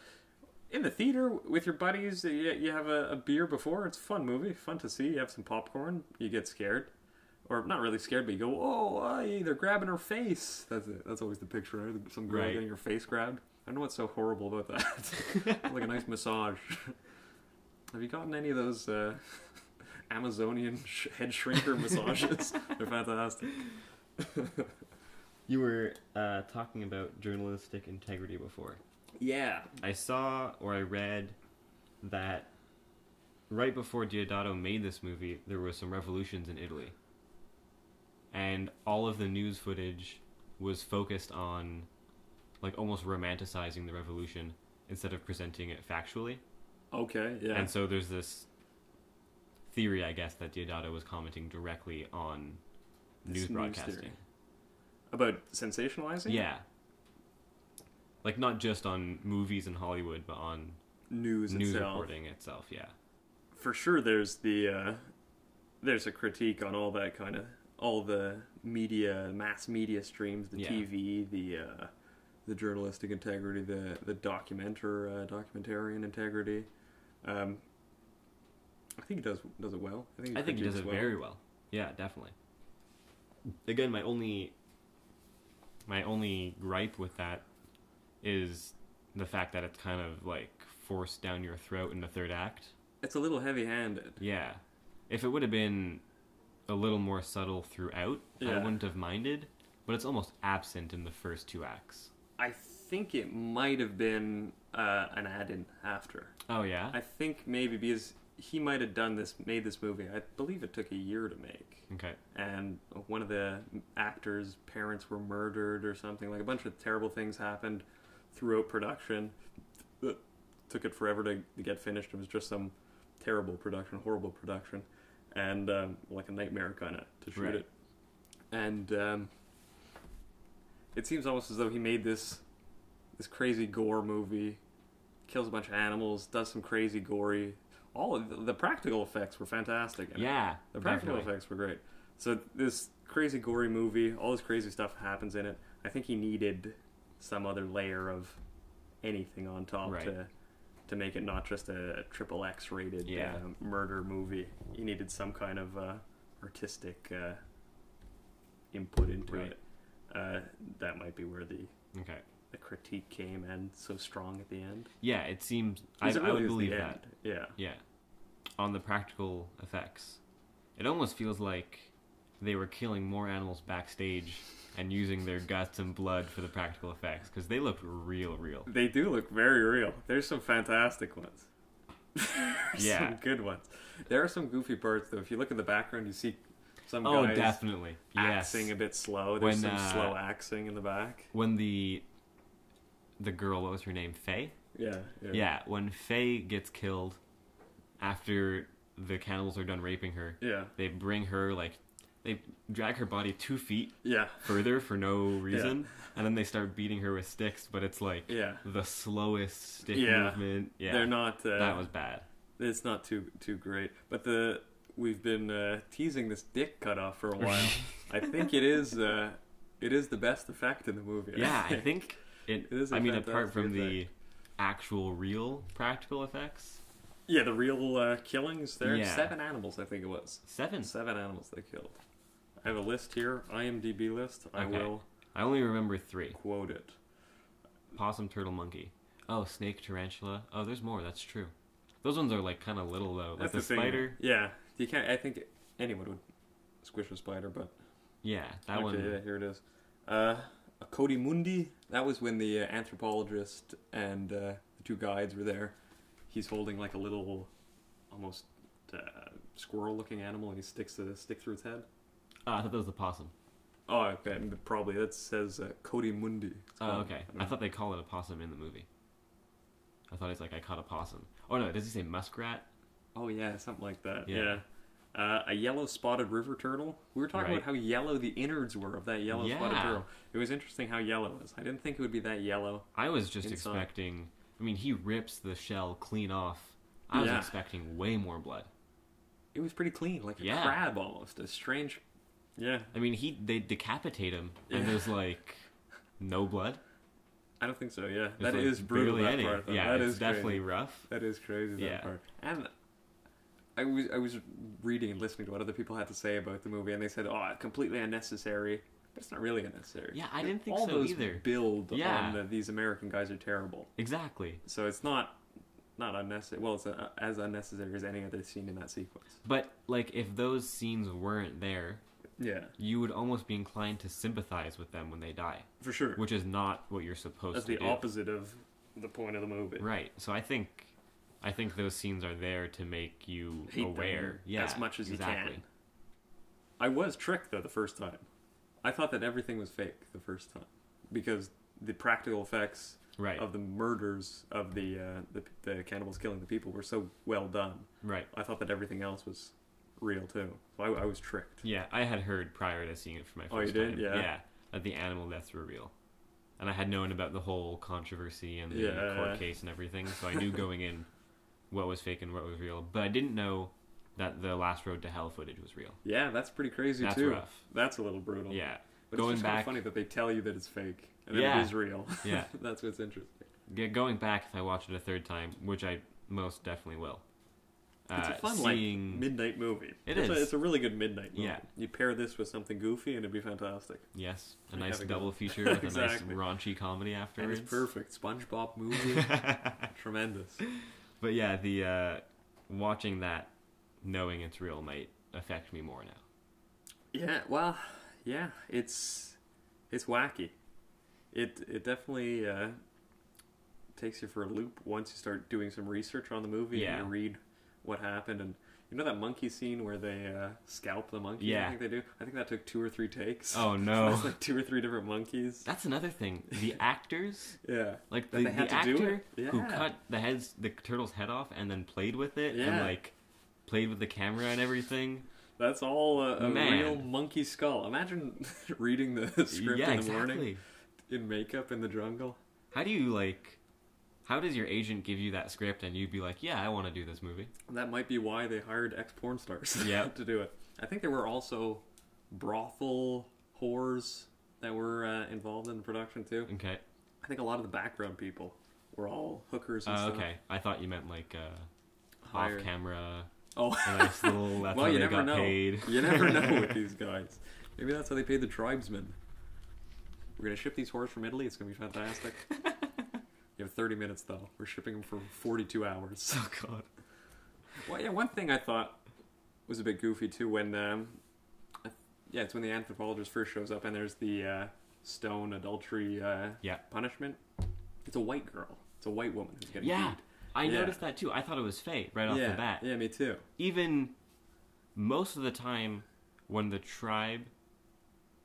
Speaker 2: in the theater with your buddies you, you have a, a beer before. It's a fun movie fun to see. You have some popcorn you get scared. Or not really scared but you go oh aye, they're grabbing her face. That's it. That's always the picture right? some girl
Speaker 1: Right.
Speaker 2: getting her face grabbed. I don't know what's so horrible about that. Like a nice massage. Have you gotten any of those uh, amazonian sh- head shrinker massages? They're fantastic.
Speaker 1: You were uh, talking about journalistic integrity before.
Speaker 2: Yeah.
Speaker 1: I saw or I read that right before Deodato made this movie, there were some revolutions in Italy. And all of the news footage was focused on like almost romanticizing the revolution instead of presenting it factually.
Speaker 2: Okay. Yeah.
Speaker 1: And so there's this theory, I guess, that Deodato was commenting directly on
Speaker 2: This
Speaker 1: news
Speaker 2: news
Speaker 1: broadcasting.
Speaker 2: theory. About sensationalizing.
Speaker 1: Yeah. Like not just on movies in Hollywood, but on
Speaker 2: News,
Speaker 1: news
Speaker 2: itself.
Speaker 1: reporting itself. Yeah.
Speaker 2: For sure, there's the uh, there's a critique on all that kind of all the media, mass media streams, the
Speaker 1: Yeah.
Speaker 2: TV, the uh, the journalistic integrity, the the documenter uh, documentarian integrity. Um, I think he does does it well. I think
Speaker 1: I think he does it
Speaker 2: well.
Speaker 1: very well. Yeah, definitely. Again, my only my only gripe with that is the fact that it's kind of like forced down your throat in the third act.
Speaker 2: It's a little heavy-handed.
Speaker 1: Yeah. If it would have been a little more subtle throughout, I wouldn't have minded, but it's almost absent in the first two acts.
Speaker 2: I think it might have been uh, an add-in after.
Speaker 1: Oh yeah.
Speaker 2: I think maybe because he might have done this, made this movie. I believe it took a year to make.
Speaker 1: okay.
Speaker 2: and one of the actors' parents were murdered or something. Like a bunch of terrible things happened throughout production. It took it forever to, to get finished. It was just some terrible production, horrible production, and um, like a nightmare kind of to shoot
Speaker 1: Right.
Speaker 2: it. And um, it seems almost as though he made this this crazy gore movie, kills a bunch of animals, does some crazy gory. All of the, the practical effects were fantastic.
Speaker 1: Yeah.
Speaker 2: The practical
Speaker 1: definitely.
Speaker 2: effects were great. So this crazy gory movie, all this crazy stuff happens in it. I think he needed some other layer of anything on top
Speaker 1: Right.
Speaker 2: to to make it not just a triple X rated
Speaker 1: Yeah.
Speaker 2: uh, murder movie. You needed some kind of uh, artistic uh, input into
Speaker 1: Right.
Speaker 2: it. Uh, that might be where the
Speaker 1: Okay.
Speaker 2: the critique came and so strong at the end.
Speaker 1: Yeah, it seems I,
Speaker 2: it
Speaker 1: I would believe
Speaker 2: end.
Speaker 1: that.
Speaker 2: Yeah.
Speaker 1: Yeah. On the practical effects. It almost feels like they were killing more animals backstage and using their guts and blood for the practical effects because they looked real, real.
Speaker 2: They do look very real. There's some fantastic ones.
Speaker 1: Yeah.
Speaker 2: some good ones. There are some goofy parts though. If you look in the background, you see some
Speaker 1: Oh,
Speaker 2: guys
Speaker 1: definitely. Yes.
Speaker 2: axing a bit slow. There's
Speaker 1: When,
Speaker 2: some
Speaker 1: uh,
Speaker 2: slow axing in the back.
Speaker 1: When the the girl, what was her name? Faye?
Speaker 2: Yeah, yeah.
Speaker 1: Yeah, when Faye gets killed after the cannibals are done raping her,
Speaker 2: Yeah.
Speaker 1: they bring her like they drag her body two feet
Speaker 2: Yeah.
Speaker 1: further for no reason, and then they start beating her with sticks. But it's like
Speaker 2: Yeah.
Speaker 1: the slowest stick
Speaker 2: Yeah.
Speaker 1: movement. Yeah,
Speaker 2: They're not uh,
Speaker 1: that was bad.
Speaker 2: it's not too too great. But the we've been uh, teasing this dick cut off for a while. I think it is uh, it is the best effect in the movie.
Speaker 1: Yeah, I think it.
Speaker 2: it is.
Speaker 1: I mean, apart from the actual real practical effects,
Speaker 2: Yeah, the real uh, killings there.
Speaker 1: Yeah.
Speaker 2: Seven animals, I think it was.
Speaker 1: seven.
Speaker 2: Seven animals they killed. I have a list here, IMDb list. I
Speaker 1: Okay.
Speaker 2: will
Speaker 1: I only remember three:
Speaker 2: quote it.
Speaker 1: possum, turtle, monkey. Oh, snake, tarantula. Oh, there's more. That's true. Those ones are like kind of little though. Like
Speaker 2: That's
Speaker 1: the
Speaker 2: thing.
Speaker 1: spider.
Speaker 2: Yeah, you can't. I think anyone would squish a spider, but
Speaker 1: Yeah, that
Speaker 2: okay,
Speaker 1: one.
Speaker 2: yeah, here it is. Uh, a coatimundi. That was when the uh, anthropologist and uh, the two guides were there. He's holding like a little, almost uh, squirrel-looking animal, and he sticks a stick through its head.
Speaker 1: Oh, I thought that was the possum.
Speaker 2: Oh, okay, probably that says uh, coatimundi.
Speaker 1: Oh, okay.
Speaker 2: don't
Speaker 1: I thought they call it a possum in the movie. I thought it's like I caught a possum. Oh no, does he say muskrat?
Speaker 2: Oh yeah, something like that.
Speaker 1: Yeah.
Speaker 2: Yeah. Uh, a yellow spotted river turtle. We were talking
Speaker 1: Right.
Speaker 2: about how yellow the innards were of that yellow spotted
Speaker 1: Yeah.
Speaker 2: turtle. It was interesting how yellow it was. I didn't think it would be that yellow.
Speaker 1: I was just
Speaker 2: Inside.
Speaker 1: expecting. I mean, he rips the shell clean off. I was
Speaker 2: Yeah.
Speaker 1: expecting way more blood.
Speaker 2: It was pretty clean, like a
Speaker 1: Yeah.
Speaker 2: crab almost. A strange. Yeah,
Speaker 1: I mean, he they decapitate him, and
Speaker 2: Yeah.
Speaker 1: there's like no blood.
Speaker 2: I don't think so. Yeah,
Speaker 1: There's,
Speaker 2: that
Speaker 1: like,
Speaker 2: is brutal. That
Speaker 1: any.
Speaker 2: part. Though.
Speaker 1: Yeah,
Speaker 2: that
Speaker 1: it's
Speaker 2: is
Speaker 1: definitely
Speaker 2: Crazy.
Speaker 1: rough.
Speaker 2: That is crazy. That part. And I was I was reading and listening to what other people had to say about the movie, and they said, "Oh, completely unnecessary." But it's not really unnecessary.
Speaker 1: Yeah, I didn't think
Speaker 2: All
Speaker 1: so
Speaker 2: those
Speaker 1: either.
Speaker 2: build
Speaker 1: Yeah.
Speaker 2: on the, these American guys are terrible.
Speaker 1: Exactly.
Speaker 2: So it's not not unnecessary. Well, it's uh as unnecessary as any other scene in that sequence.
Speaker 1: But like, if those scenes weren't there,
Speaker 2: Yeah,
Speaker 1: you would almost be inclined to sympathize with them when they die,
Speaker 2: for sure.
Speaker 1: which is not what you're supposed
Speaker 2: That's
Speaker 1: to
Speaker 2: the
Speaker 1: do.
Speaker 2: opposite of the point of the movie.
Speaker 1: Right. So I think I think those scenes are there to make you
Speaker 2: Hate
Speaker 1: aware. Yeah,
Speaker 2: as much as you can. I was tricked though the first time. I thought that everything was fake the first time because the practical effects
Speaker 1: Right.
Speaker 2: of the murders of the, uh, the the cannibals killing the people were so well done.
Speaker 1: Right.
Speaker 2: I thought that everything else was real too. So I, I was tricked.
Speaker 1: Yeah, I had heard prior to seeing it for my first
Speaker 2: Oh, you did?
Speaker 1: time.
Speaker 2: Yeah.
Speaker 1: Yeah, that the animal deaths were real. And I had known about the whole controversy and the
Speaker 2: Yeah.
Speaker 1: court case and everything, so I knew going in what was fake and what was real. But I didn't know that the last road to hell footage was real.
Speaker 2: Yeah, that's pretty crazy
Speaker 1: That's
Speaker 2: too.
Speaker 1: rough.
Speaker 2: That's a little brutal.
Speaker 1: Yeah.
Speaker 2: but
Speaker 1: going
Speaker 2: it's just kinda
Speaker 1: back-
Speaker 2: funny that they tell you that it's fake and then
Speaker 1: Yeah.
Speaker 2: it is real.
Speaker 1: Yeah.
Speaker 2: that's what's interesting.
Speaker 1: Get going back if I watch it a third time, which I most definitely will.
Speaker 2: It's
Speaker 1: uh,
Speaker 2: a fun
Speaker 1: seeing
Speaker 2: like midnight movie.
Speaker 1: It
Speaker 2: it's A, it's a really good midnight movie.
Speaker 1: Yeah.
Speaker 2: You pair this with something goofy and it'd be fantastic.
Speaker 1: yes, a nice
Speaker 2: have a go.
Speaker 1: double feature with
Speaker 2: Exactly.
Speaker 1: a nice raunchy comedy afterwards.
Speaker 2: it's perfect. SpongeBob movie. Tremendous.
Speaker 1: But yeah, the uh, watching that, knowing it's real, might affect me more now.
Speaker 2: Yeah, well, yeah, it's it's wacky. It it definitely uh, takes you for a loop once you start doing some research on the movie
Speaker 1: Yeah.
Speaker 2: and you read what happened and you know that monkey scene where they uh, scalp the monkey?
Speaker 1: Yeah.
Speaker 2: I think they do. I think that took two or three takes.
Speaker 1: Oh no!
Speaker 2: That's like two or three different monkeys.
Speaker 1: that's another thing. The actors,
Speaker 2: Yeah.
Speaker 1: like the, the actor
Speaker 2: it?
Speaker 1: who cut the heads, the turtle's head off, and then played with it, and like played with the camera and everything.
Speaker 2: That's all a, a real monkey skull. Imagine reading the script
Speaker 1: yeah,
Speaker 2: in the morning in makeup in the jungle.
Speaker 1: How do you like? How does your agent give you that script and you'd be like, yeah, I want to do this movie?
Speaker 2: That might be why they hired ex porn stars
Speaker 1: Yep.
Speaker 2: to do it. I think there were also brothel whores that were uh, involved in the production too.
Speaker 1: Okay.
Speaker 2: I think a lot of the background people were all hookers and
Speaker 1: Uh,
Speaker 2: stuff.
Speaker 1: okay. I thought you meant like uh, off camera.
Speaker 2: Oh,
Speaker 1: A nice little.
Speaker 2: Well, you never
Speaker 1: got
Speaker 2: know.
Speaker 1: paid.
Speaker 2: You never know with these guys. Maybe that's how they paid the tribesmen. We're gonna ship these whores from Italy. It's gonna be fantastic. You have 30 minutes though. We're shipping them for 42 hours.
Speaker 1: oh god.
Speaker 2: Well, yeah, one thing I thought was a bit goofy too when, um, yeah, it's when the anthropologist first shows up and there's the uh, stone adultery uh,
Speaker 1: Yeah.
Speaker 2: punishment. It's a white girl. It's a white woman who's getting
Speaker 1: Yeah.
Speaker 2: beat.
Speaker 1: I
Speaker 2: Yeah.
Speaker 1: noticed that too. I thought it was fake right off
Speaker 2: yeah,
Speaker 1: the bat.
Speaker 2: yeah, me too.
Speaker 1: Even most of the time, when the tribe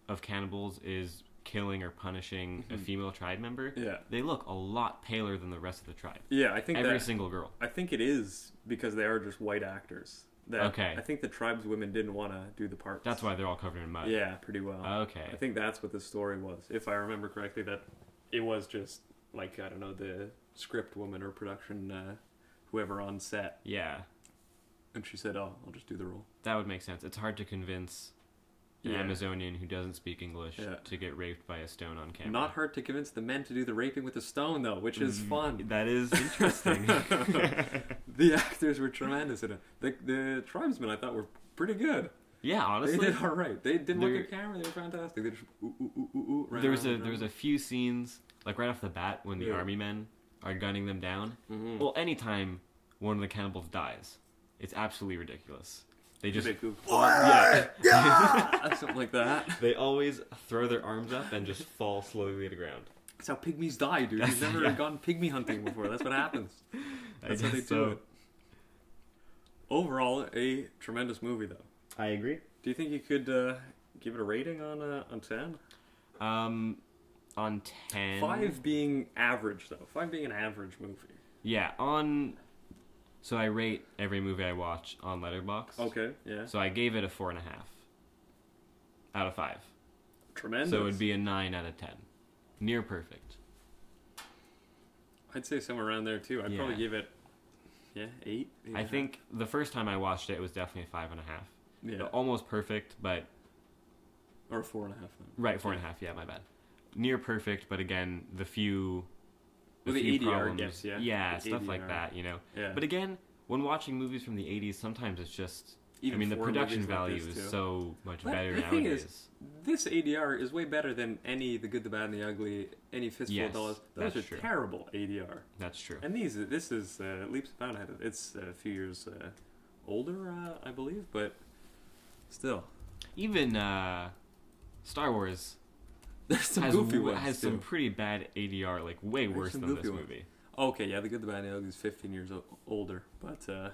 Speaker 1: of cannibals is killing or punishing a
Speaker 2: Mhm.
Speaker 1: female tribe member,
Speaker 2: Yeah,
Speaker 1: they look a lot paler than the rest of the tribe.
Speaker 2: yeah. I think
Speaker 1: Every
Speaker 2: that
Speaker 1: single girl.
Speaker 2: I think it is because they are just white actors. That
Speaker 1: Okay.
Speaker 2: I think the tribeswomen didn't want to do the parts.
Speaker 1: That's why they're all covered in mud.
Speaker 2: Yeah, pretty well.
Speaker 1: Okay.
Speaker 2: I think that's what the story was, if I remember correctly. That it was just like I don't know the script woman or production uh, whoever on set,
Speaker 1: Yeah,
Speaker 2: and she said, "Oh, I'll just do the role."
Speaker 1: that would make sense. It's hard to convince an
Speaker 2: Yeah.
Speaker 1: Amazonian who doesn't speak English
Speaker 2: Yeah.
Speaker 1: to get raped by a stone on camera.
Speaker 2: Not hard to convince the men to do the raping with a stone, though, which is
Speaker 1: Mm,
Speaker 2: fun.
Speaker 1: That is interesting.
Speaker 2: The actors were tremendous in it. The, the tribesmen, I thought, were pretty good.
Speaker 1: yeah, honestly,
Speaker 2: they did all right. They didn't look at camera. They were fantastic. They just ooh ooh ooh ooh ooh. ran
Speaker 1: there was a there was a few scenes like right off the bat when the
Speaker 2: Yeah.
Speaker 1: army men are gunning them down.
Speaker 2: Mhm.
Speaker 1: Well, anytime one of the cannibals dies, it's absolutely ridiculous. They
Speaker 2: Just a
Speaker 1: yeah,
Speaker 2: something like that.
Speaker 1: they always throw their arms up and just fall slowly to the ground.
Speaker 2: That's how pygmies die, dude. You've never
Speaker 1: Yeah.
Speaker 2: gone pygmy hunting before. That's what happens. That's how they do
Speaker 1: so.
Speaker 2: it. Overall, a tremendous movie, though.
Speaker 1: I agree.
Speaker 2: Do you think you could uh, give it a rating on uh, on ten?
Speaker 1: Um, on ten,
Speaker 2: Five being average, though. Five being an average movie.
Speaker 1: Yeah, on. So I rate every movie I watch on Letterboxd.
Speaker 2: Okay, yeah,
Speaker 1: So I gave it a four and a half out of five.
Speaker 2: tremendous.
Speaker 1: So it would be a nine out of ten, near perfect.
Speaker 2: I'd say somewhere around there too. I'd probably give it, yeah, eight. eight
Speaker 1: I
Speaker 2: a half.
Speaker 1: think the first time I watched it, it was definitely a five and a half.
Speaker 2: yeah,
Speaker 1: Almost perfect, but
Speaker 2: or a four and a half. Then.
Speaker 1: right four and a half. Yeah, my bad. Near perfect, but again, the few.
Speaker 2: Well, the ADR
Speaker 1: problems-
Speaker 2: gets ya.
Speaker 1: Yeah,
Speaker 2: The
Speaker 1: stuff like that. You know.
Speaker 2: Yeah,
Speaker 1: But again, when watching movies from the '80s, sometimes it's just.
Speaker 2: Even
Speaker 1: I mean, the production
Speaker 2: movies like
Speaker 1: value is so much
Speaker 2: Well,
Speaker 1: better
Speaker 2: the thing
Speaker 1: nowadays.
Speaker 2: is, This ADR is way better than any The Good, the Bad, and the Ugly, any Fistful
Speaker 1: Yes,
Speaker 2: of Dollars. Those
Speaker 1: that's
Speaker 2: are
Speaker 1: true.
Speaker 2: terrible ADR.
Speaker 1: That's true.
Speaker 2: And these, this is uh, leaps and bounds ahead. of- It's a few years uh, older, uh, I believe, but still,
Speaker 1: Even uh, Star Wars
Speaker 2: There's some
Speaker 1: has,
Speaker 2: goofy ones
Speaker 1: has
Speaker 2: too.
Speaker 1: some pretty bad ADR, like way
Speaker 2: There's
Speaker 1: worse than this
Speaker 2: ones.
Speaker 1: movie.
Speaker 2: Okay, yeah, the good, the bad, and the ugly is 15 years o- older, but uh,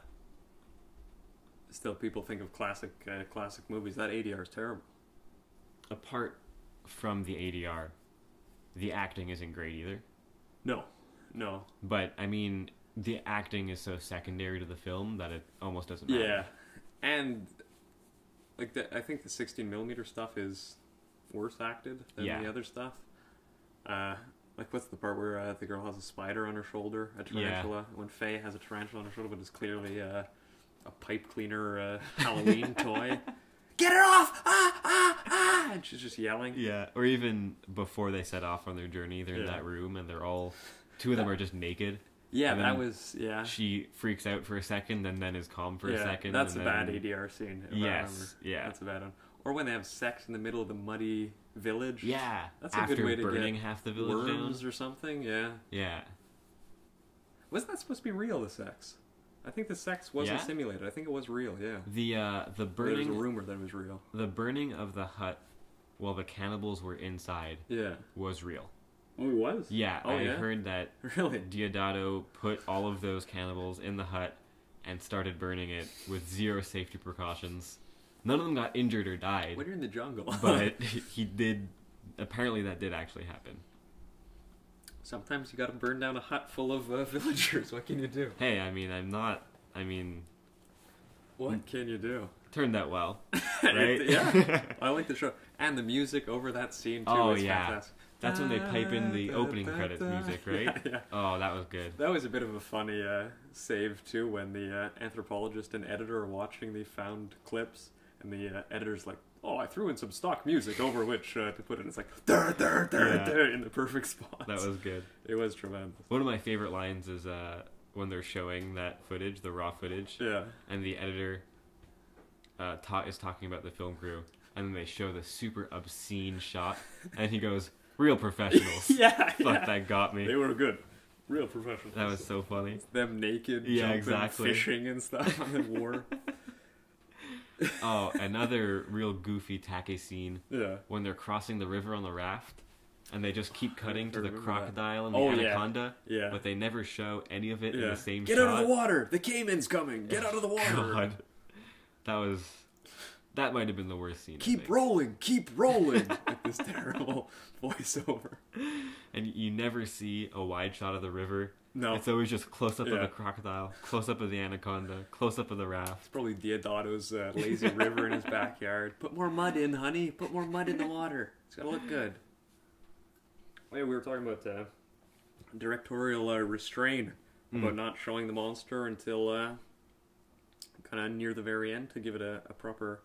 Speaker 2: still, people think of classic uh, classic movies. That ADR is terrible.
Speaker 1: Apart from the ADR, the acting isn't great either.
Speaker 2: No, no,
Speaker 1: But I mean, the acting is so secondary to the film that it almost doesn't matter.
Speaker 2: yeah, and like the, I think the 16 millimeter stuff is worse acted than
Speaker 1: Yeah.
Speaker 2: the other stuff. Uh, like what's the part where uh, the girl has a spider on her shoulder, a
Speaker 1: Yeah.
Speaker 2: tarantula? When Faye has a tarantula on her shoulder, but it's clearly uh, a pipe cleaner uh, Halloween toy. Get it off! Ah, ah, ah! And she's just yelling.
Speaker 1: Yeah, or even before they set off on their journey, they're in that room and they're all two of them are just naked.
Speaker 2: Yeah, that was yeah.
Speaker 1: She freaks out for a second and then is calm for
Speaker 2: yeah,
Speaker 1: a second.
Speaker 2: That's a
Speaker 1: and
Speaker 2: bad ADR scene.
Speaker 1: Yes, yeah.
Speaker 2: That's a bad one. Or when they have sex in the middle of the muddy village.
Speaker 1: Yeah,
Speaker 2: That's a
Speaker 1: after
Speaker 2: good way to
Speaker 1: burning
Speaker 2: get
Speaker 1: half the village
Speaker 2: Worms
Speaker 1: down.
Speaker 2: or something. Yeah.
Speaker 1: Yeah,
Speaker 2: Wasn't that supposed to be real? The sex. I think the sex wasn't
Speaker 1: Yeah?
Speaker 2: simulated. I think it was real. Yeah.
Speaker 1: the uh, the
Speaker 2: There's a
Speaker 1: burning
Speaker 2: rumor that it was real.
Speaker 1: the burning of the hut while the cannibals were inside
Speaker 2: Yeah.
Speaker 1: was real.
Speaker 2: Oh, it was.
Speaker 1: Yeah,
Speaker 2: Oh,
Speaker 1: I
Speaker 2: yeah?
Speaker 1: heard that
Speaker 2: Really.
Speaker 1: Deodato put all of those cannibals in the hut and started burning it with zero safety precautions. None of them got injured or died,
Speaker 2: When you're in the jungle.
Speaker 1: but he did. Apparently, that did actually happen.
Speaker 2: sometimes you got to burn down a hut full of uh, villagers. What can you do?
Speaker 1: Hey, I mean, I'm not. I mean,
Speaker 2: What can you do?
Speaker 1: turned out well, right?
Speaker 2: yeah. I like the show and the music over that scene too.
Speaker 1: Oh, yeah.
Speaker 2: fantastic.
Speaker 1: That's when they pipe in the opening credits music, right?
Speaker 2: Yeah, yeah.
Speaker 1: Oh, that was good.
Speaker 2: That was a bit of a funny uh, save too when the uh, anthropologist and editor are watching the found clips, and the uh, editor's like, "Oh, I threw in some stock music over which uh, to put it." It's like, "Dur, dur, dur,
Speaker 1: Yeah.
Speaker 2: dur," in the perfect spot.
Speaker 1: That was good.
Speaker 2: It was tremendous.
Speaker 1: One of my favorite lines is uh, when they're showing that footage, the raw footage,
Speaker 2: Yeah.
Speaker 1: and the editor uh, ta- is talking about the film crew, and then they show the super obscene shot, and he goes, "Real professionals."
Speaker 2: Yeah.
Speaker 1: Fuck,
Speaker 2: yeah.
Speaker 1: that got me.
Speaker 2: They were good. Real professionals.
Speaker 1: That was so funny.
Speaker 2: them naked,
Speaker 1: Yeah,
Speaker 2: jumping,
Speaker 1: exactly.
Speaker 2: fishing and stuff on the war.
Speaker 1: Oh, another real goofy, tacky scene
Speaker 2: Yeah.
Speaker 1: when they're crossing the river on the raft, and they just keep cutting to the
Speaker 2: remember that.
Speaker 1: crocodile and the
Speaker 2: Oh,
Speaker 1: anaconda,
Speaker 2: Yeah.
Speaker 1: but they never show any of it in the same
Speaker 2: Get
Speaker 1: shot.
Speaker 2: out of the water! The caiman's coming! Get oh, out of the water!
Speaker 1: God, that was that might have been the worst scene.
Speaker 2: Keep rolling, keep rolling. like this terrible voiceover.
Speaker 1: and you never see a wide shot of the river.
Speaker 2: No,
Speaker 1: It's always just close up of the crocodile, close up of the anaconda, close up of the raft.
Speaker 2: it's probably Deodato's uh, lazy river in his backyard. Put more mud in, honey. Put more mud in the water. It's gotta look good. Oh, yeah, we were talking about uh, directorial uh, restraint
Speaker 1: Mm.
Speaker 2: about not showing the monster until uh, kind of near the very end to give it a, a proper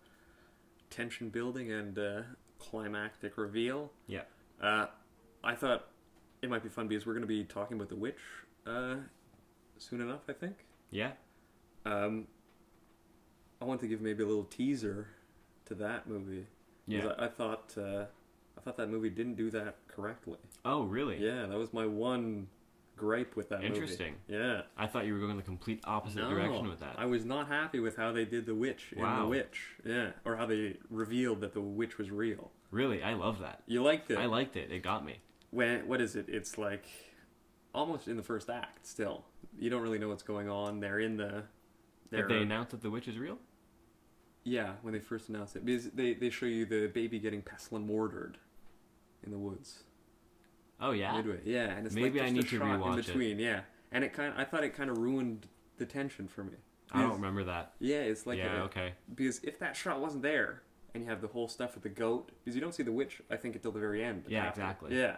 Speaker 2: tension building and uh, climactic reveal.
Speaker 1: Yeah.
Speaker 2: Uh, I thought it might be fun because we're going to be talking about the witch uh, soon enough. I think.
Speaker 1: Yeah.
Speaker 2: Um, I want to give maybe a little teaser to that movie.
Speaker 1: Yeah.
Speaker 2: I, I thought uh, I thought that movie didn't do that correctly.
Speaker 1: Oh, really?
Speaker 2: Yeah, that was my one gripe with that movie.
Speaker 1: Interesting.
Speaker 2: Yeah.
Speaker 1: I thought you were going the complete opposite
Speaker 2: No,
Speaker 1: direction with that.
Speaker 2: I was not happy with how they did the witch in the
Speaker 1: Wow.
Speaker 2: witch. Yeah, or how they revealed that the witch was real.
Speaker 1: Really, I love that.
Speaker 2: You liked it?
Speaker 1: I liked it. It got me.
Speaker 2: when what is it? It's like almost in the first act. Still, you don't really know what's going on. They're in the. They're,
Speaker 1: Did they announce that the witch is real?
Speaker 2: yeah, when they first announced it, because they they show you the baby getting pestle and mortared in the woods.
Speaker 1: Oh yeah.
Speaker 2: Midway. Yeah, and it's
Speaker 1: Maybe
Speaker 2: like
Speaker 1: I need
Speaker 2: a
Speaker 1: to rewatch
Speaker 2: in
Speaker 1: it.
Speaker 2: between. Yeah, and it kind I thought it kind of ruined the tension for me.
Speaker 1: I don't remember that.
Speaker 2: Yeah, it's like
Speaker 1: yeah.
Speaker 2: a-
Speaker 1: okay.
Speaker 2: because if that shot wasn't there and you have the whole stuff with the goat because you don't see the witch i think until the very end
Speaker 1: Yeah,
Speaker 2: after.
Speaker 1: exactly.
Speaker 2: yeah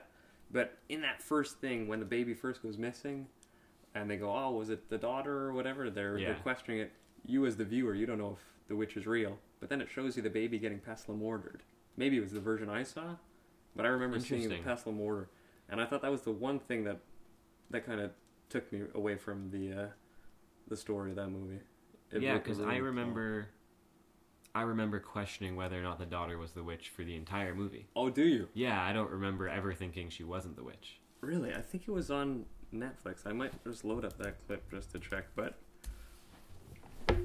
Speaker 2: but in that first thing when the baby first goes missing and they go oh was it the daughter or whatever? They're,
Speaker 1: Yeah.
Speaker 2: they're questioning it. You as the viewer you don't know if the witch is real. But then it shows you the baby getting pestle and mortared. Maybe it was the version i saw but i remember seeing the
Speaker 1: Interesting.
Speaker 2: pestle and i thought that was the one thing that that kind of took me away from the uh, the story of that movie. It
Speaker 1: yeah, because I remember, I remember questioning whether or not the daughter was the witch for the entire movie.
Speaker 2: oh do you
Speaker 1: Yeah, I don't remember ever thinking she wasn't the witch.
Speaker 2: Really? I think it was on Netflix. I might just load up that clip just to check, but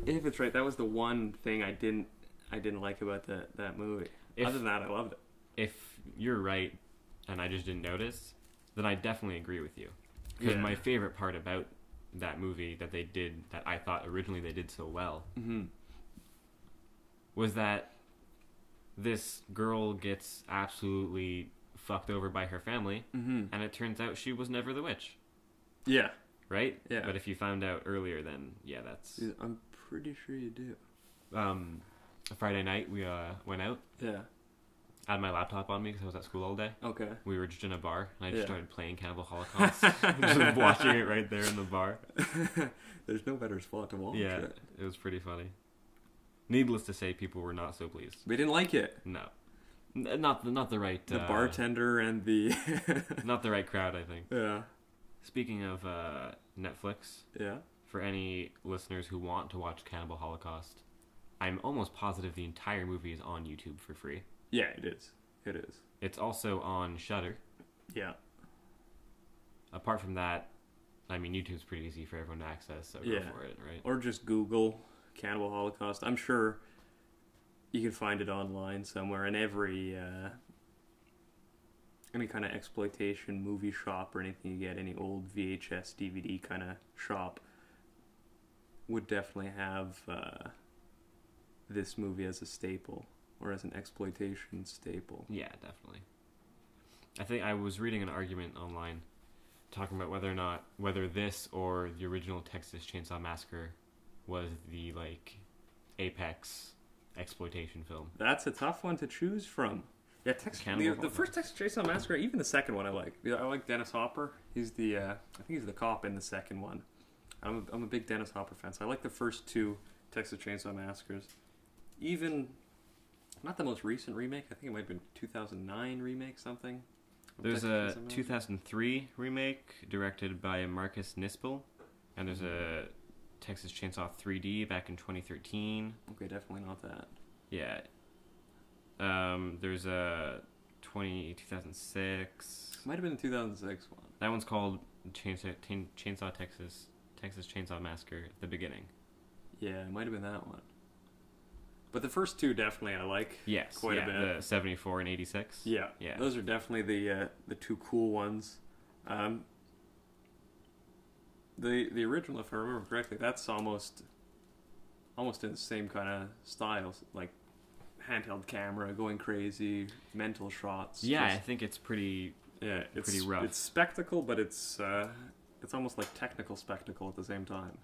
Speaker 2: if it's right, that was the one thing I didn't I didn't like about that that movie.
Speaker 1: If-
Speaker 2: Other than that, I loved it.
Speaker 1: If you're right, and I just didn't notice, then I definitely agree with you. Because
Speaker 2: Yeah.
Speaker 1: my favorite part about that movie that they did, that I thought originally they did so well,
Speaker 2: Mm-hmm.
Speaker 1: Was that this girl gets absolutely fucked over by her family,
Speaker 2: Mm-hmm.
Speaker 1: and it turns out she was never the witch,
Speaker 2: Yeah.
Speaker 1: right?
Speaker 2: Yeah.
Speaker 1: But if you found out earlier, then yeah, that's
Speaker 2: I'm pretty sure you do.
Speaker 1: um, Friday night we uh, went out.
Speaker 2: Yeah.
Speaker 1: I had my laptop on me because I was at school all day.
Speaker 2: Okay.
Speaker 1: We were just in a bar, and I just
Speaker 2: Yeah.
Speaker 1: started playing Cannibal Holocaust, just watching it right there in the bar.
Speaker 2: There's no better spot to watch
Speaker 1: yeah,
Speaker 2: it.
Speaker 1: it was pretty funny. Needless to say, people were not so pleased.
Speaker 2: We didn't like it.
Speaker 1: No, N- not the not the right
Speaker 2: The
Speaker 1: uh,
Speaker 2: bartender and the
Speaker 1: not the right crowd. I think.
Speaker 2: yeah
Speaker 1: Speaking of uh, Netflix,
Speaker 2: yeah
Speaker 1: for any listeners who want to watch Cannibal Holocaust, I'm almost positive the entire movie is on YouTube for free.
Speaker 2: yeah it is it is
Speaker 1: It's also on Shudder.
Speaker 2: yeah
Speaker 1: Apart from that, I mean YouTube's pretty easy for everyone to access, so
Speaker 2: Yeah.
Speaker 1: go for it, right?
Speaker 2: or just Google Cannibal Holocaust. I'm sure you can find it online somewhere in every uh, any kind of exploitation movie shop or anything you get, any old VHS DVD kind of shop would definitely have uh, this movie as a staple or as an exploitation staple.
Speaker 1: Yeah, definitely. I think I was reading an argument online talking about whether or not whether this or the original Texas Chainsaw Massacre was the like apex exploitation film.
Speaker 2: That's a tough one to choose from. Yeah, Texas. the, the first Texas Chainsaw Massacre, even the second one, I like. I like Dennis Hopper. He's the, uh, I think he's the cop in the second one. I'm a, I'm a big Dennis Hopper fan, so I like the first two Texas Chainsaw Massacres. Even, not the most recent remake. I think it might have been 2009 remake something.
Speaker 1: There's
Speaker 2: Texas
Speaker 1: a
Speaker 2: Chainsaw
Speaker 1: 2003 remake directed by Marcus Nispel, and there's a Texas Chainsaw 3D back in 2013.
Speaker 2: Okay, definitely not that.
Speaker 1: Yeah. Um, there's a 20 2006.
Speaker 2: Might have been the 2006 one.
Speaker 1: That one's called Chainsaw, Chainsaw Texas Texas Chainsaw Massacre: at The Beginning.
Speaker 2: Yeah, it might have been that one. But the first two definitely I like.
Speaker 1: Yes,
Speaker 2: Quite a bit.
Speaker 1: The 74 and 86.
Speaker 2: Yeah,
Speaker 1: Yeah.
Speaker 2: Those are definitely the uh, the two cool ones. Um, the the original, if I remember correctly, that's almost almost in the same kind of style, like handheld camera, going crazy, mental shots.
Speaker 1: Yeah, I think it's pretty.
Speaker 2: yeah, it's
Speaker 1: pretty rough.
Speaker 2: It's spectacle, but it's uh, it's almost like technical spectacle at the same time.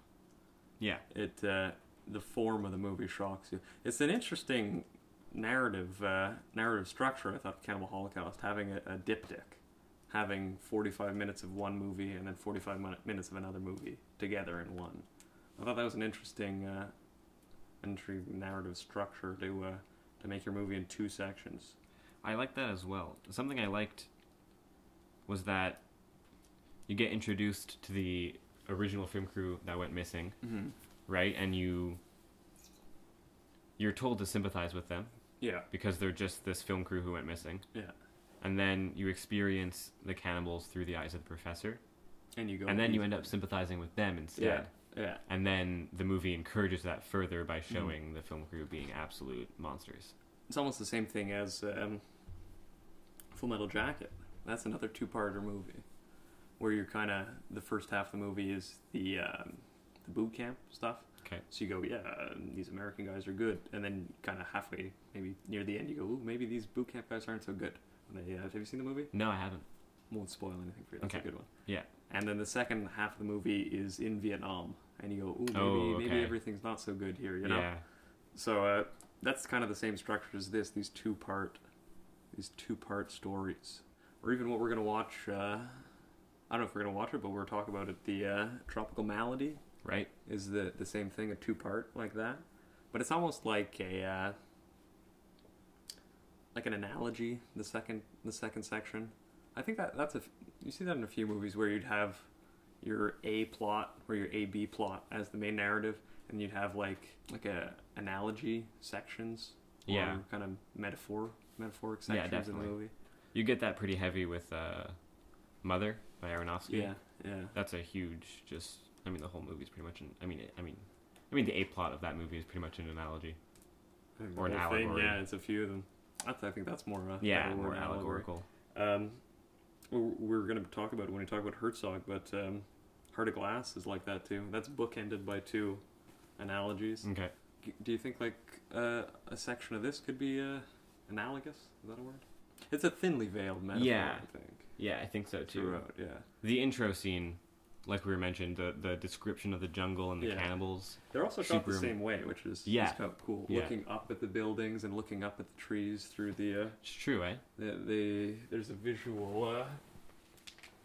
Speaker 1: Yeah,
Speaker 2: It uh, the form of the movie shocks you. It's an interesting narrative uh, narrative structure. I thought Cannibal Holocaust having a, a diptych, having forty five minutes of one movie and then forty five minutes of another movie together in one. I thought that was an interesting, uh, interesting narrative structure to uh, to make your movie in two sections.
Speaker 1: I like that as well. Something I liked was that you get introduced to the original film crew that went missing,
Speaker 2: Mm-hmm.
Speaker 1: right? And you you're told to sympathize with them
Speaker 2: Yeah,
Speaker 1: because they're just this film crew who went missing.
Speaker 2: yeah.
Speaker 1: And then you experience the cannibals through the eyes of the professor,
Speaker 2: And you go.
Speaker 1: and then you end up sympathizing with them instead.
Speaker 2: Yeah, yeah.
Speaker 1: And then the movie encourages that further by showing the film crew being absolute monsters.
Speaker 2: It's almost the same thing as um, Full Metal Jacket. That's another two-parter movie, where you're kind of the first half of the movie is the um, the boot camp stuff.
Speaker 1: Okay.
Speaker 2: So you go, yeah, these American guys are good, and then kind of halfway, maybe near the end, you go, ooh, maybe these boot camp guys aren't so good. They, uh, have you seen the movie?
Speaker 1: No, I haven't.
Speaker 2: Won't spoil anything for you. That's
Speaker 1: Okay.
Speaker 2: a good one.
Speaker 1: Yeah.
Speaker 2: And then the second half of the movie is in Vietnam, and you go, ooh, maybe
Speaker 1: Oh,
Speaker 2: maybe everything's not so good here, you know.
Speaker 1: Yeah.
Speaker 2: So uh, that's kind of the same structure as this. These two part, these two part stories, or even what we're gonna watch. Uh, I don't know if we're gonna watch it, but we're talking about it. The uh, tropical malady
Speaker 1: Right.
Speaker 2: is the the same thing, a two part like that, but it's almost like a uh, like an analogy. The second the second section, I think that that's a you see that in a few movies where you'd have your A plot or your A B plot as the main narrative, and you'd have like like a analogy sections, or
Speaker 1: Yeah.
Speaker 2: kind of metaphor metaphoric
Speaker 1: Yeah,
Speaker 2: sections in the movie.
Speaker 1: You get that pretty heavy with uh, Mother by Aronofsky.
Speaker 2: Yeah, yeah,
Speaker 1: That's a huge, just. I mean, the whole movie's pretty much. An, I mean, I mean, I mean, the A plot of that movie is pretty much an analogy. Or an
Speaker 2: whole thing,
Speaker 1: allegory.
Speaker 2: Yeah, it's a few of them. That's, I think that's more. Uh,
Speaker 1: Yeah, more allegorical.
Speaker 2: Um, we're, we're going to talk about it when we talk about Herzog, but um, Heart of Glass is like that too. That's bookended by two analogies.
Speaker 1: Okay.
Speaker 2: G- Do you think like uh, a section of this could be uh, analogous? Is that a word? It's a thinly veiled metaphor,
Speaker 1: Yeah.
Speaker 2: I think.
Speaker 1: Yeah, I think so too.
Speaker 2: Throughout, yeah.
Speaker 1: The intro scene, like we were mentioned, the the description of the jungle and the
Speaker 2: Yeah.
Speaker 1: cannibals.
Speaker 2: They're also shot the
Speaker 1: Super-
Speaker 2: same way, which is
Speaker 1: Yeah.
Speaker 2: kind of cool.
Speaker 1: Yeah.
Speaker 2: Looking up at the buildings and looking up at the trees through the uh,
Speaker 1: It's true, eh?
Speaker 2: the, the there's a visual uh,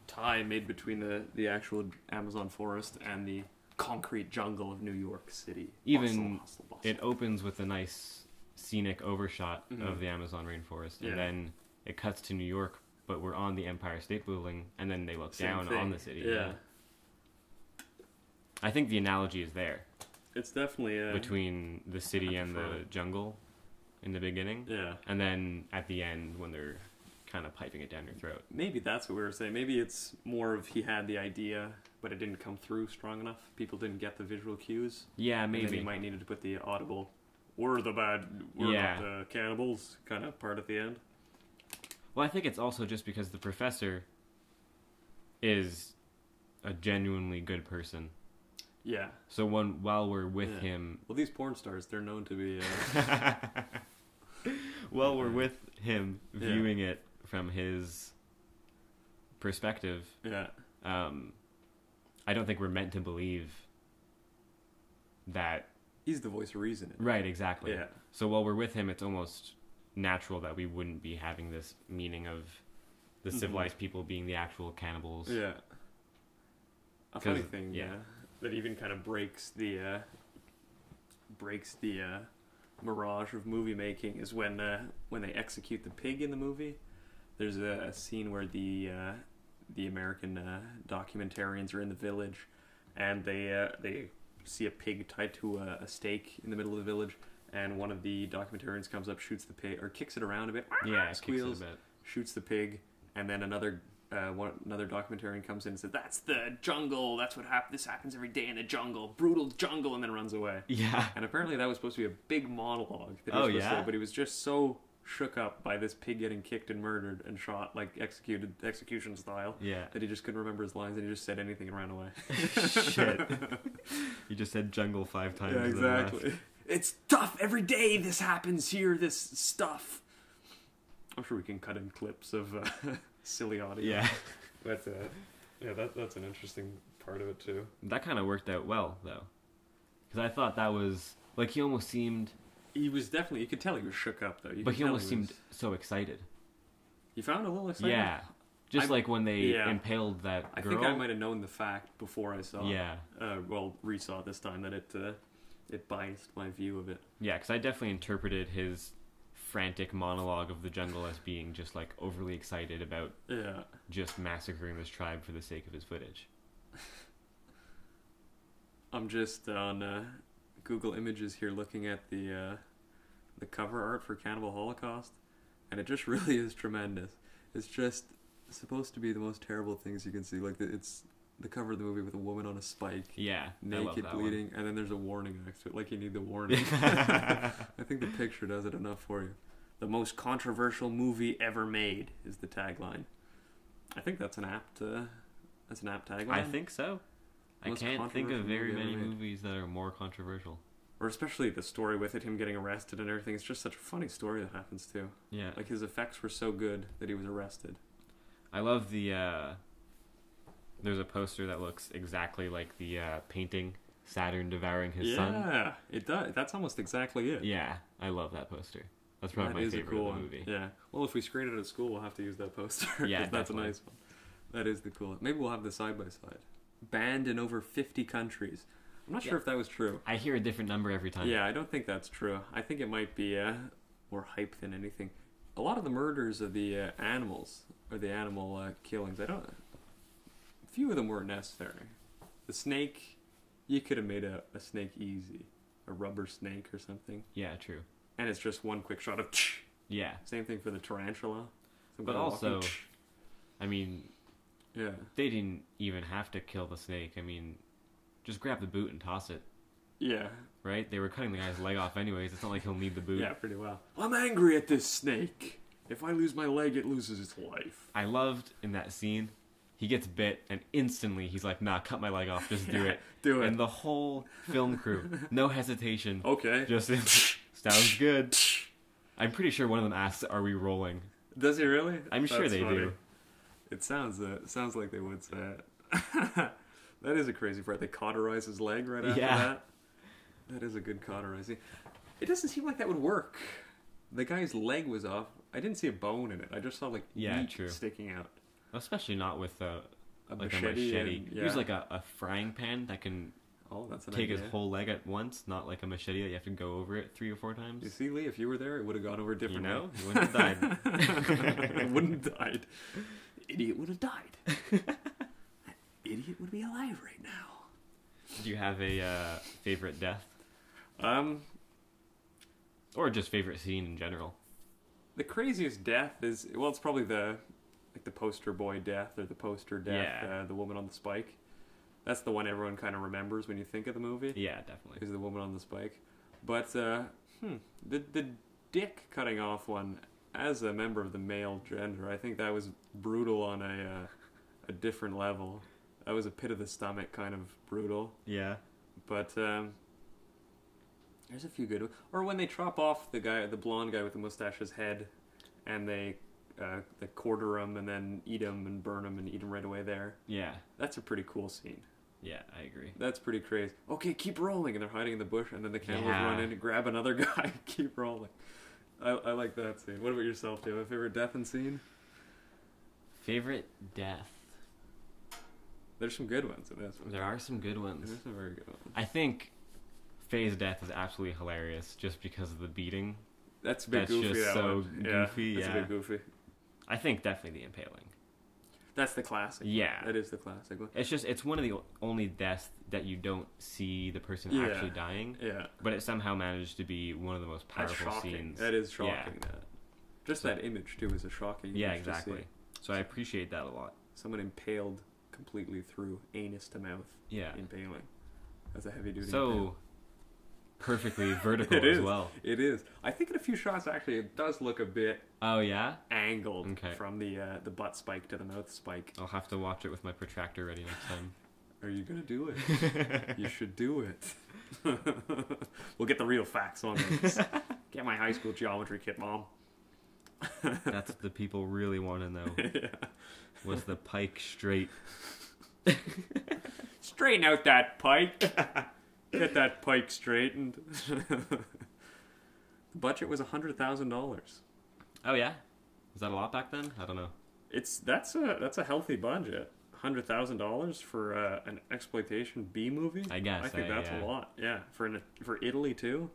Speaker 2: tie made between the the actual Amazon forest and the concrete jungle of New York City.
Speaker 1: Even
Speaker 2: Bustle, bustle, bustle.
Speaker 1: It opens with a nice scenic overshot
Speaker 2: Mhm.
Speaker 1: of the Amazon rainforest,
Speaker 2: Yeah.
Speaker 1: and then it cuts to New York, but we're on the Empire State Building, and then they look
Speaker 2: Same
Speaker 1: down
Speaker 2: thing.
Speaker 1: on the city.
Speaker 2: Yeah,
Speaker 1: I think the analogy is there
Speaker 2: it's definitely uh,
Speaker 1: between the city and the jungle in the beginning,
Speaker 2: Yeah,
Speaker 1: and then at the end when they're kind of piping it down your throat.
Speaker 2: maybe that's what we were saying. Maybe it's more of he had the idea, but it didn't come through strong enough. People didn't get the visual cues.
Speaker 1: Yeah,
Speaker 2: And then
Speaker 1: maybe.
Speaker 2: he might needed to put the audible, "We're the bad, we're
Speaker 1: Yeah.
Speaker 2: not the cannibals" kind of part at the end.
Speaker 1: Well, I think it's also just because the professor is a genuinely good person.
Speaker 2: Yeah.
Speaker 1: So when while we're with
Speaker 2: Yeah.
Speaker 1: him,
Speaker 2: Well, these porn stars, they're known to be. Uh,
Speaker 1: while we're with him,
Speaker 2: Yeah.
Speaker 1: viewing it from his perspective,
Speaker 2: yeah.
Speaker 1: um, I don't think we're meant to believe that.
Speaker 2: He's the voice of reason.
Speaker 1: Right, exactly.
Speaker 2: Yeah.
Speaker 1: So while we're with him, it's almost natural that we wouldn't be having this meaning of the
Speaker 2: Mhm.
Speaker 1: civilized people being the actual cannibals.
Speaker 2: Yeah. A funny thing,
Speaker 1: yeah.
Speaker 2: yeah, that even kind of breaks the uh, breaks the uh, mirage of movie making is when uh, when they execute the pig in the movie. There's a, a scene where the uh, the American uh, documentarians are in the village, and they uh, they see a pig tied to a, a stake in the middle of the village, and one of the documentarians comes up, shoots the pig, or kicks it around a bit,
Speaker 1: Yeah, it kicks it
Speaker 2: squeals,
Speaker 1: a bit.
Speaker 2: shoots the pig, and then another uh, one, another documentarian comes in and says, "That's the jungle. That's what happens. This happens every day in the jungle, brutal jungle," and then runs away.
Speaker 1: Yeah.
Speaker 2: And apparently, that was supposed to be a big monologue. That he
Speaker 1: Oh,
Speaker 2: was supposed to
Speaker 1: yeah?
Speaker 2: say, but he was just so shook up by this pig getting kicked and murdered and shot like executed execution style
Speaker 1: Yeah.
Speaker 2: that he just couldn't remember his lines and he just said anything and ran away.
Speaker 1: Shit. You just said jungle five times.
Speaker 2: yeah,
Speaker 1: and then left.
Speaker 2: exactly. It's tough every day. This happens here. This stuff. I'm sure we can cut in clips of uh, silly audio.
Speaker 1: Yeah.
Speaker 2: But uh, yeah, that that's an interesting part of it too.
Speaker 1: That kind of worked out well, though. Because I thought that was. Like, he almost seemed.
Speaker 2: He was definitely. You could tell he was shook up though. You
Speaker 1: but he almost
Speaker 2: was-
Speaker 1: seemed so excited.
Speaker 2: You found a little excited.
Speaker 1: Yeah. Just
Speaker 2: I-
Speaker 1: like when they
Speaker 2: yeah.
Speaker 1: impaled that
Speaker 2: I think I might have known the fact before I saw. it.
Speaker 1: Yeah.
Speaker 2: Uh, well, resaw this time that it uh, it biased my view of it.
Speaker 1: Yeah, because I definitely interpreted his frantic monologue of the jungle as being just like overly excited about
Speaker 2: Yeah.
Speaker 1: just massacring this tribe for the sake of his footage.
Speaker 2: I'm just on uh, Google Images here looking at the uh, the cover art for Cannibal Holocaust, and it just really is tremendous. It's just supposed to be the most terrible things you can see. Like it's the cover of the movie with a woman on a spike,
Speaker 1: Yeah,
Speaker 2: naked,
Speaker 1: that one.
Speaker 2: bleeding, and then there's a warning next to it. Like you need the warning. I think the picture does it enough for you. The most controversial movie ever made is the tagline. I think that's an apt. Uh, that's an apt tagline.
Speaker 1: I think so. I can't think of very
Speaker 2: movie
Speaker 1: many movies that are more controversial.
Speaker 2: or especially the story with it, him getting arrested and everything. It's just such a funny story that happens too.
Speaker 1: Yeah,
Speaker 2: Like his effects were so good that he was arrested.
Speaker 1: I love the. uh There's a poster that looks exactly like the uh painting Saturn devouring his son.
Speaker 2: yeah, it does. That's almost exactly it.
Speaker 1: Yeah, I love that poster. That's probably
Speaker 2: That
Speaker 1: my
Speaker 2: is a
Speaker 1: favorite
Speaker 2: cool
Speaker 1: of the
Speaker 2: one.
Speaker 1: movie.
Speaker 2: Yeah. Well, if we screen it at school, we'll have to use that poster.
Speaker 1: Yeah,
Speaker 2: that's
Speaker 1: definitely.
Speaker 2: a nice one. That is the cool. Maybe we'll have the side by side. Banned in over fifty countries. I'm not
Speaker 1: Yeah.
Speaker 2: sure if that was true.
Speaker 1: I hear a different number every time.
Speaker 2: Yeah, I don't think that's true. I think it might be uh, more hype than anything. A lot of the murders of the uh, animals or the animal uh, killings, I don't. Few of them weren't necessary. The snake, you could have made a, a snake easy, a rubber snake or something,
Speaker 1: Yeah, true.
Speaker 2: and it's just one quick shot of.
Speaker 1: Yeah,
Speaker 2: Same thing for the tarantula. Some
Speaker 1: But
Speaker 2: guy walking,
Speaker 1: also- I mean,
Speaker 2: yeah,
Speaker 1: they didn't even have to kill the snake. I mean, just grab the boot and toss it.
Speaker 2: Yeah.
Speaker 1: right? They were cutting the guy's leg off anyways. It's not like he'll need the boot.
Speaker 2: Yeah, pretty well. I'm angry at this snake. If I lose my leg, it loses its life.
Speaker 1: I loved in that scene. He gets bit, and instantly he's like, "Nah, cut my leg off. Just do
Speaker 2: Yeah,
Speaker 1: it."
Speaker 2: do it.
Speaker 1: And the whole film crew, no hesitation,
Speaker 2: Okay.
Speaker 1: just sounds good. I'm pretty sure one of them asks "Are we rolling?"
Speaker 2: Does he really?
Speaker 1: I'm sure
Speaker 2: That's
Speaker 1: they
Speaker 2: funny.
Speaker 1: do.
Speaker 2: It sounds uh, sounds like they would say it. that is a crazy part. They cauterize his leg right after
Speaker 1: Yeah.
Speaker 2: that. That is a good cauterizing. It doesn't seem like that would work. The guy's leg was off. I didn't see a bone in it. I just saw like
Speaker 1: Yeah,
Speaker 2: meat
Speaker 1: true.
Speaker 2: sticking out.
Speaker 1: Especially not with a
Speaker 2: A
Speaker 1: like
Speaker 2: machete.
Speaker 1: a machete.
Speaker 2: and-
Speaker 1: Use like a, a frying pan that can
Speaker 2: oh, that's an
Speaker 1: take
Speaker 2: idea.
Speaker 1: his whole leg at once, not like a machete that you have to go over it three or four times.
Speaker 2: You see, Lee, if you were there, it would have gone over
Speaker 1: You
Speaker 2: differently.
Speaker 1: know, he wouldn't have died.
Speaker 2: it wouldn't have died. Idiot would have died. that idiot would be alive right now.
Speaker 1: Do you have a uh, favorite death,
Speaker 2: Um,
Speaker 1: or just favorite scene in general?
Speaker 2: the craziest death is well, it's probably the like the poster boy death or the poster death,
Speaker 1: Yeah.
Speaker 2: uh, the woman on the spike. That's the one everyone kind of remembers when you think of the movie.
Speaker 1: Yeah, definitely.
Speaker 2: Is the woman on the spike, but uh, hmm, the the dick cutting off one as a member of the male gender, I think that was brutal on a uh, a different level. That was a pit of the stomach kind of brutal.
Speaker 1: Yeah.
Speaker 2: But um, there's a few good. Or when they chop off the guy, the blonde guy with the mustache's head, and they uh, they quarter them and then eat them and burn them and eat them right away there.
Speaker 1: Yeah.
Speaker 2: That's a pretty cool scene.
Speaker 1: Yeah, I agree.
Speaker 2: That's pretty crazy. Okay, keep rolling, and they're hiding in the bush, and then the cannibals
Speaker 1: Yeah.
Speaker 2: run in and grab another guy, keep rolling. I, I like that scene. What about yourself? Do you have a favorite death and scene?
Speaker 1: Favorite death.
Speaker 2: There's some good ones in this one.
Speaker 1: There are some good ones.
Speaker 2: There's some very good ones.
Speaker 1: I think Faye's death is absolutely hilarious just because of the beating.
Speaker 2: That's a bit
Speaker 1: That's
Speaker 2: goofy.
Speaker 1: just
Speaker 2: that
Speaker 1: so
Speaker 2: one. Yeah,
Speaker 1: goofy,
Speaker 2: That's a bit goofy.
Speaker 1: I think definitely the impaling.
Speaker 2: That's the classic.
Speaker 1: Yeah.
Speaker 2: That is the classic one.
Speaker 1: It's just it's one of the only deaths that you don't see the person
Speaker 2: Yeah.
Speaker 1: actually dying,
Speaker 2: Yeah.
Speaker 1: but it somehow managed to be one of the most powerful scenes.
Speaker 2: That is
Speaker 1: Yeah.
Speaker 2: shocking. That just
Speaker 1: So-
Speaker 2: that image too is a shocking.
Speaker 1: Yeah,
Speaker 2: image to see.
Speaker 1: exactly. So I appreciate that a lot.
Speaker 2: Someone impaled completely through anus to mouth.
Speaker 1: Yeah.
Speaker 2: Impaling. That's a heavy duty.
Speaker 1: So perfectly vertical as
Speaker 2: is.
Speaker 1: well.
Speaker 2: It is. I think in a few shots actually it does look a bit
Speaker 1: Oh yeah,
Speaker 2: angled
Speaker 1: Okay.
Speaker 2: from the uh, the butt spike to the mouth spike.
Speaker 1: I'll have to watch it with my protractor ready next time.
Speaker 2: Are you gonna do it? you should do it. we'll get the real facts on this. get my high school geometry kit, mom.
Speaker 1: That's what the people really want to know.
Speaker 2: yeah.
Speaker 1: Was the pike straight?
Speaker 2: Straighten out that pike. Get that pike straightened. the budget was hundred thousand dollars.
Speaker 1: Oh yeah, was that a lot back then? I don't know.
Speaker 2: It's that's a that's a healthy budget. Hundred thousand dollars for uh, an exploitation B movie.
Speaker 1: I guess,
Speaker 2: I think
Speaker 1: uh,
Speaker 2: that's
Speaker 1: yeah.
Speaker 2: a lot. Yeah, for an, for Italy too.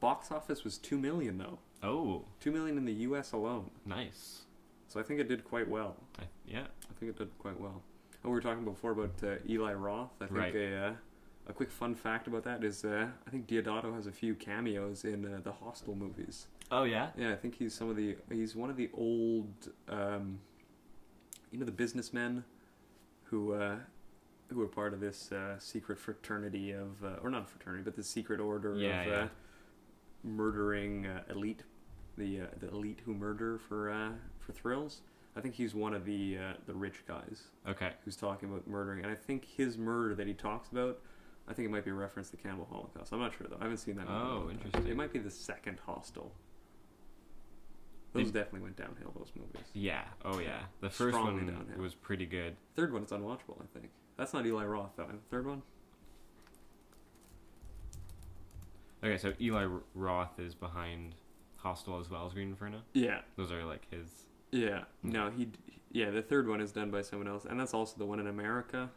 Speaker 2: Box office was two million though.
Speaker 1: Oh.
Speaker 2: Two million in the U.S. alone.
Speaker 1: nice.
Speaker 2: So I think it did quite well.
Speaker 1: I, yeah,
Speaker 2: I think it did quite well. Oh, we were talking before about uh, Eli Roth. I think
Speaker 1: Right.
Speaker 2: a uh, a quick fun fact about that is uh, I think Deodato has a few cameos in uh, the Hostel movies.
Speaker 1: Oh yeah.
Speaker 2: Yeah, I think he's some of the he's one of the old um, you know the businessmen who uh, who were part of this uh, secret fraternity of uh, or not fraternity but the secret order
Speaker 1: Yeah,
Speaker 2: of
Speaker 1: yeah.
Speaker 2: Uh, murdering uh, elite the uh, the elite who murder for uh, for thrills. I think he's one of the uh, the rich guys
Speaker 1: Okay.
Speaker 2: who's talking about murdering, and I think his murder that he talks about, I think it might be a reference to Cannibal Holocaust. I'm not sure though. I haven't seen that. in
Speaker 1: Oh,
Speaker 2: time.
Speaker 1: interesting.
Speaker 2: It might be the second Hostel. Those
Speaker 1: Did-
Speaker 2: definitely went downhill. Those movies.
Speaker 1: Yeah. Oh yeah. The first
Speaker 2: Strongly
Speaker 1: one
Speaker 2: downhill.
Speaker 1: was pretty good.
Speaker 2: Third one is unwatchable. I think that's not Eli Roth though. Third one.
Speaker 1: Okay, so Eli Roth is behind Hostel as well as Green Inferno.
Speaker 2: Yeah.
Speaker 1: Those are like his.
Speaker 2: Yeah. Hmm. No, he. Yeah, the third one is done by someone else, and that's also the one in America.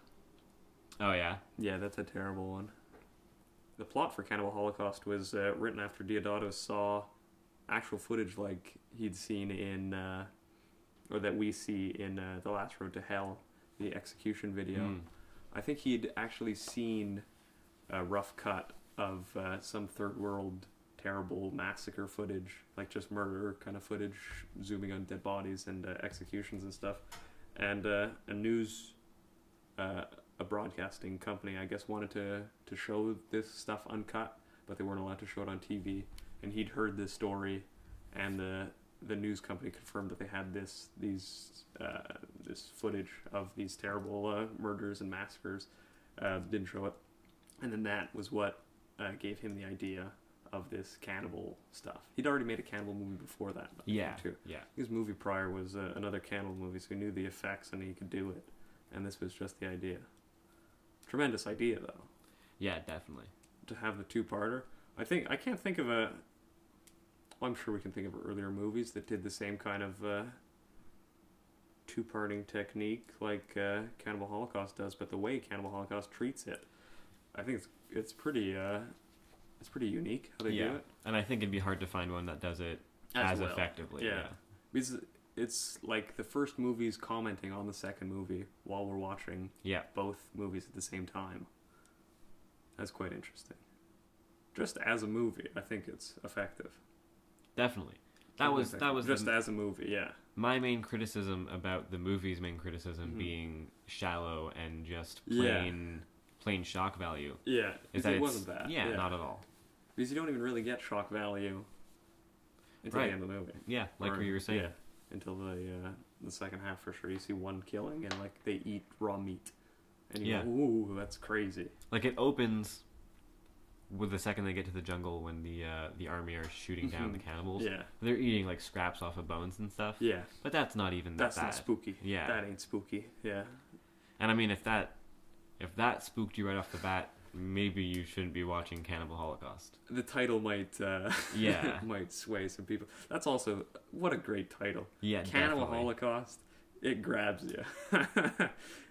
Speaker 1: Oh yeah.
Speaker 2: Yeah, that's a terrible one. The plot for Cannibal Holocaust was uh, written after Deodato saw actual footage like he'd seen in, uh, or that we see in uh, The Last Road to Hell, the execution video.
Speaker 1: Mm.
Speaker 2: I think he'd actually seen a rough cut of uh, some third world terrible massacre footage, like just murder kind of footage, zooming on dead bodies and uh, executions and stuff. And uh, a news uh, a broadcasting company, I guess, wanted to to show this stuff uncut, but they weren't allowed to show it on TV. And he'd heard this story, and the the news company confirmed that they had this these uh, this footage of these terrible uh, murders and massacres. Uh, didn't show it, and then that was what uh, gave him the idea of this cannibal stuff. He'd already made a cannibal movie before that.
Speaker 1: Yeah,
Speaker 2: too.
Speaker 1: yeah,
Speaker 2: His movie prior was uh, another cannibal movie, so he knew the effects and he could do it. And this was just the idea. Tremendous idea, though,
Speaker 1: yeah, definitely.
Speaker 2: to have the two-parter. I think I can't think of a. Well, I'm sure we can think of earlier movies that did the same kind of uh, two-parting technique like uh, Cannibal Holocaust does, but the way Cannibal Holocaust treats it, I think it's it's pretty uh, it's pretty unique how they
Speaker 1: yeah,
Speaker 2: do it.
Speaker 1: and I think it'd be hard to find one that does it as,
Speaker 2: well.
Speaker 1: effectively.
Speaker 2: Yeah.
Speaker 1: Yeah.
Speaker 2: Because it's like the first movie's commenting on the second movie while we're watching
Speaker 1: yeah,
Speaker 2: both movies at the same time. That's quite interesting. Just as a movie, I think it's effective.
Speaker 1: definitely. That was that was
Speaker 2: just
Speaker 1: the-
Speaker 2: as a movie, yeah.
Speaker 1: my main criticism about the movie's main criticism
Speaker 2: Mhm.
Speaker 1: being shallow and just
Speaker 2: Yeah.
Speaker 1: plain plain shock value.
Speaker 2: Yeah,
Speaker 1: Is that
Speaker 2: it wasn't that.
Speaker 1: Yeah, not at all.
Speaker 2: because you don't even really get shock value until
Speaker 1: Right.
Speaker 2: the end of the movie.
Speaker 1: Yeah, like
Speaker 2: Or-
Speaker 1: what you were saying.
Speaker 2: Yeah, until the uh, the second half for sure. You see one killing and like they eat raw meat, and you
Speaker 1: Yeah.
Speaker 2: go, "Ooh, that's crazy."
Speaker 1: Like it opens with the second they get to the jungle when the uh, the army are shooting down the
Speaker 2: Mhm.
Speaker 1: cannibals.
Speaker 2: Yeah,
Speaker 1: They're eating like scraps off of bones and stuff.
Speaker 2: yeah.
Speaker 1: But that's not even
Speaker 2: That's
Speaker 1: that
Speaker 2: not spooky.
Speaker 1: Yeah.
Speaker 2: that ain't spooky. Yeah,
Speaker 1: And I mean, if that if that spooked you right off the bat, maybe you shouldn't be watching Cannibal Holocaust.
Speaker 2: the title might uh,
Speaker 1: Yeah.
Speaker 2: might sway some people. That's also what a great title.
Speaker 1: Yeah,
Speaker 2: Cannibal
Speaker 1: definitely.
Speaker 2: Holocaust. It grabs you.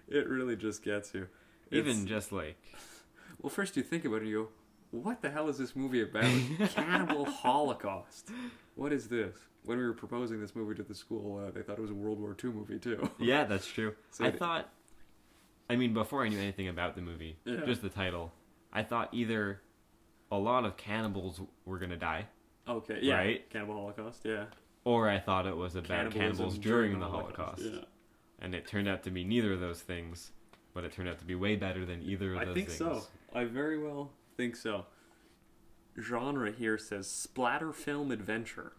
Speaker 2: it really just gets you.
Speaker 1: Even just like
Speaker 2: well, first you think about it, and you go, "What the hell is this movie about? Cannibal Holocaust. What is this?" When we were proposing this movie to the school, uh, they thought it was a World War II movie too.
Speaker 1: yeah, that's true.
Speaker 2: So
Speaker 1: I thought, I mean, before I knew anything about the movie,
Speaker 2: Yeah.
Speaker 1: just the title, I thought either a lot of cannibals were gonna die,
Speaker 2: Okay, yeah,
Speaker 1: Right?
Speaker 2: Cannibal Holocaust. Yeah,
Speaker 1: or I thought it was about
Speaker 2: Cannibalism
Speaker 1: cannibals during, the Holocaust.
Speaker 2: Yeah.
Speaker 1: And it turned out to be neither of those things, but it turned out to be way better than either of
Speaker 2: I
Speaker 1: those things.
Speaker 2: I think so. I very well think so. Genre here says splatter film adventure.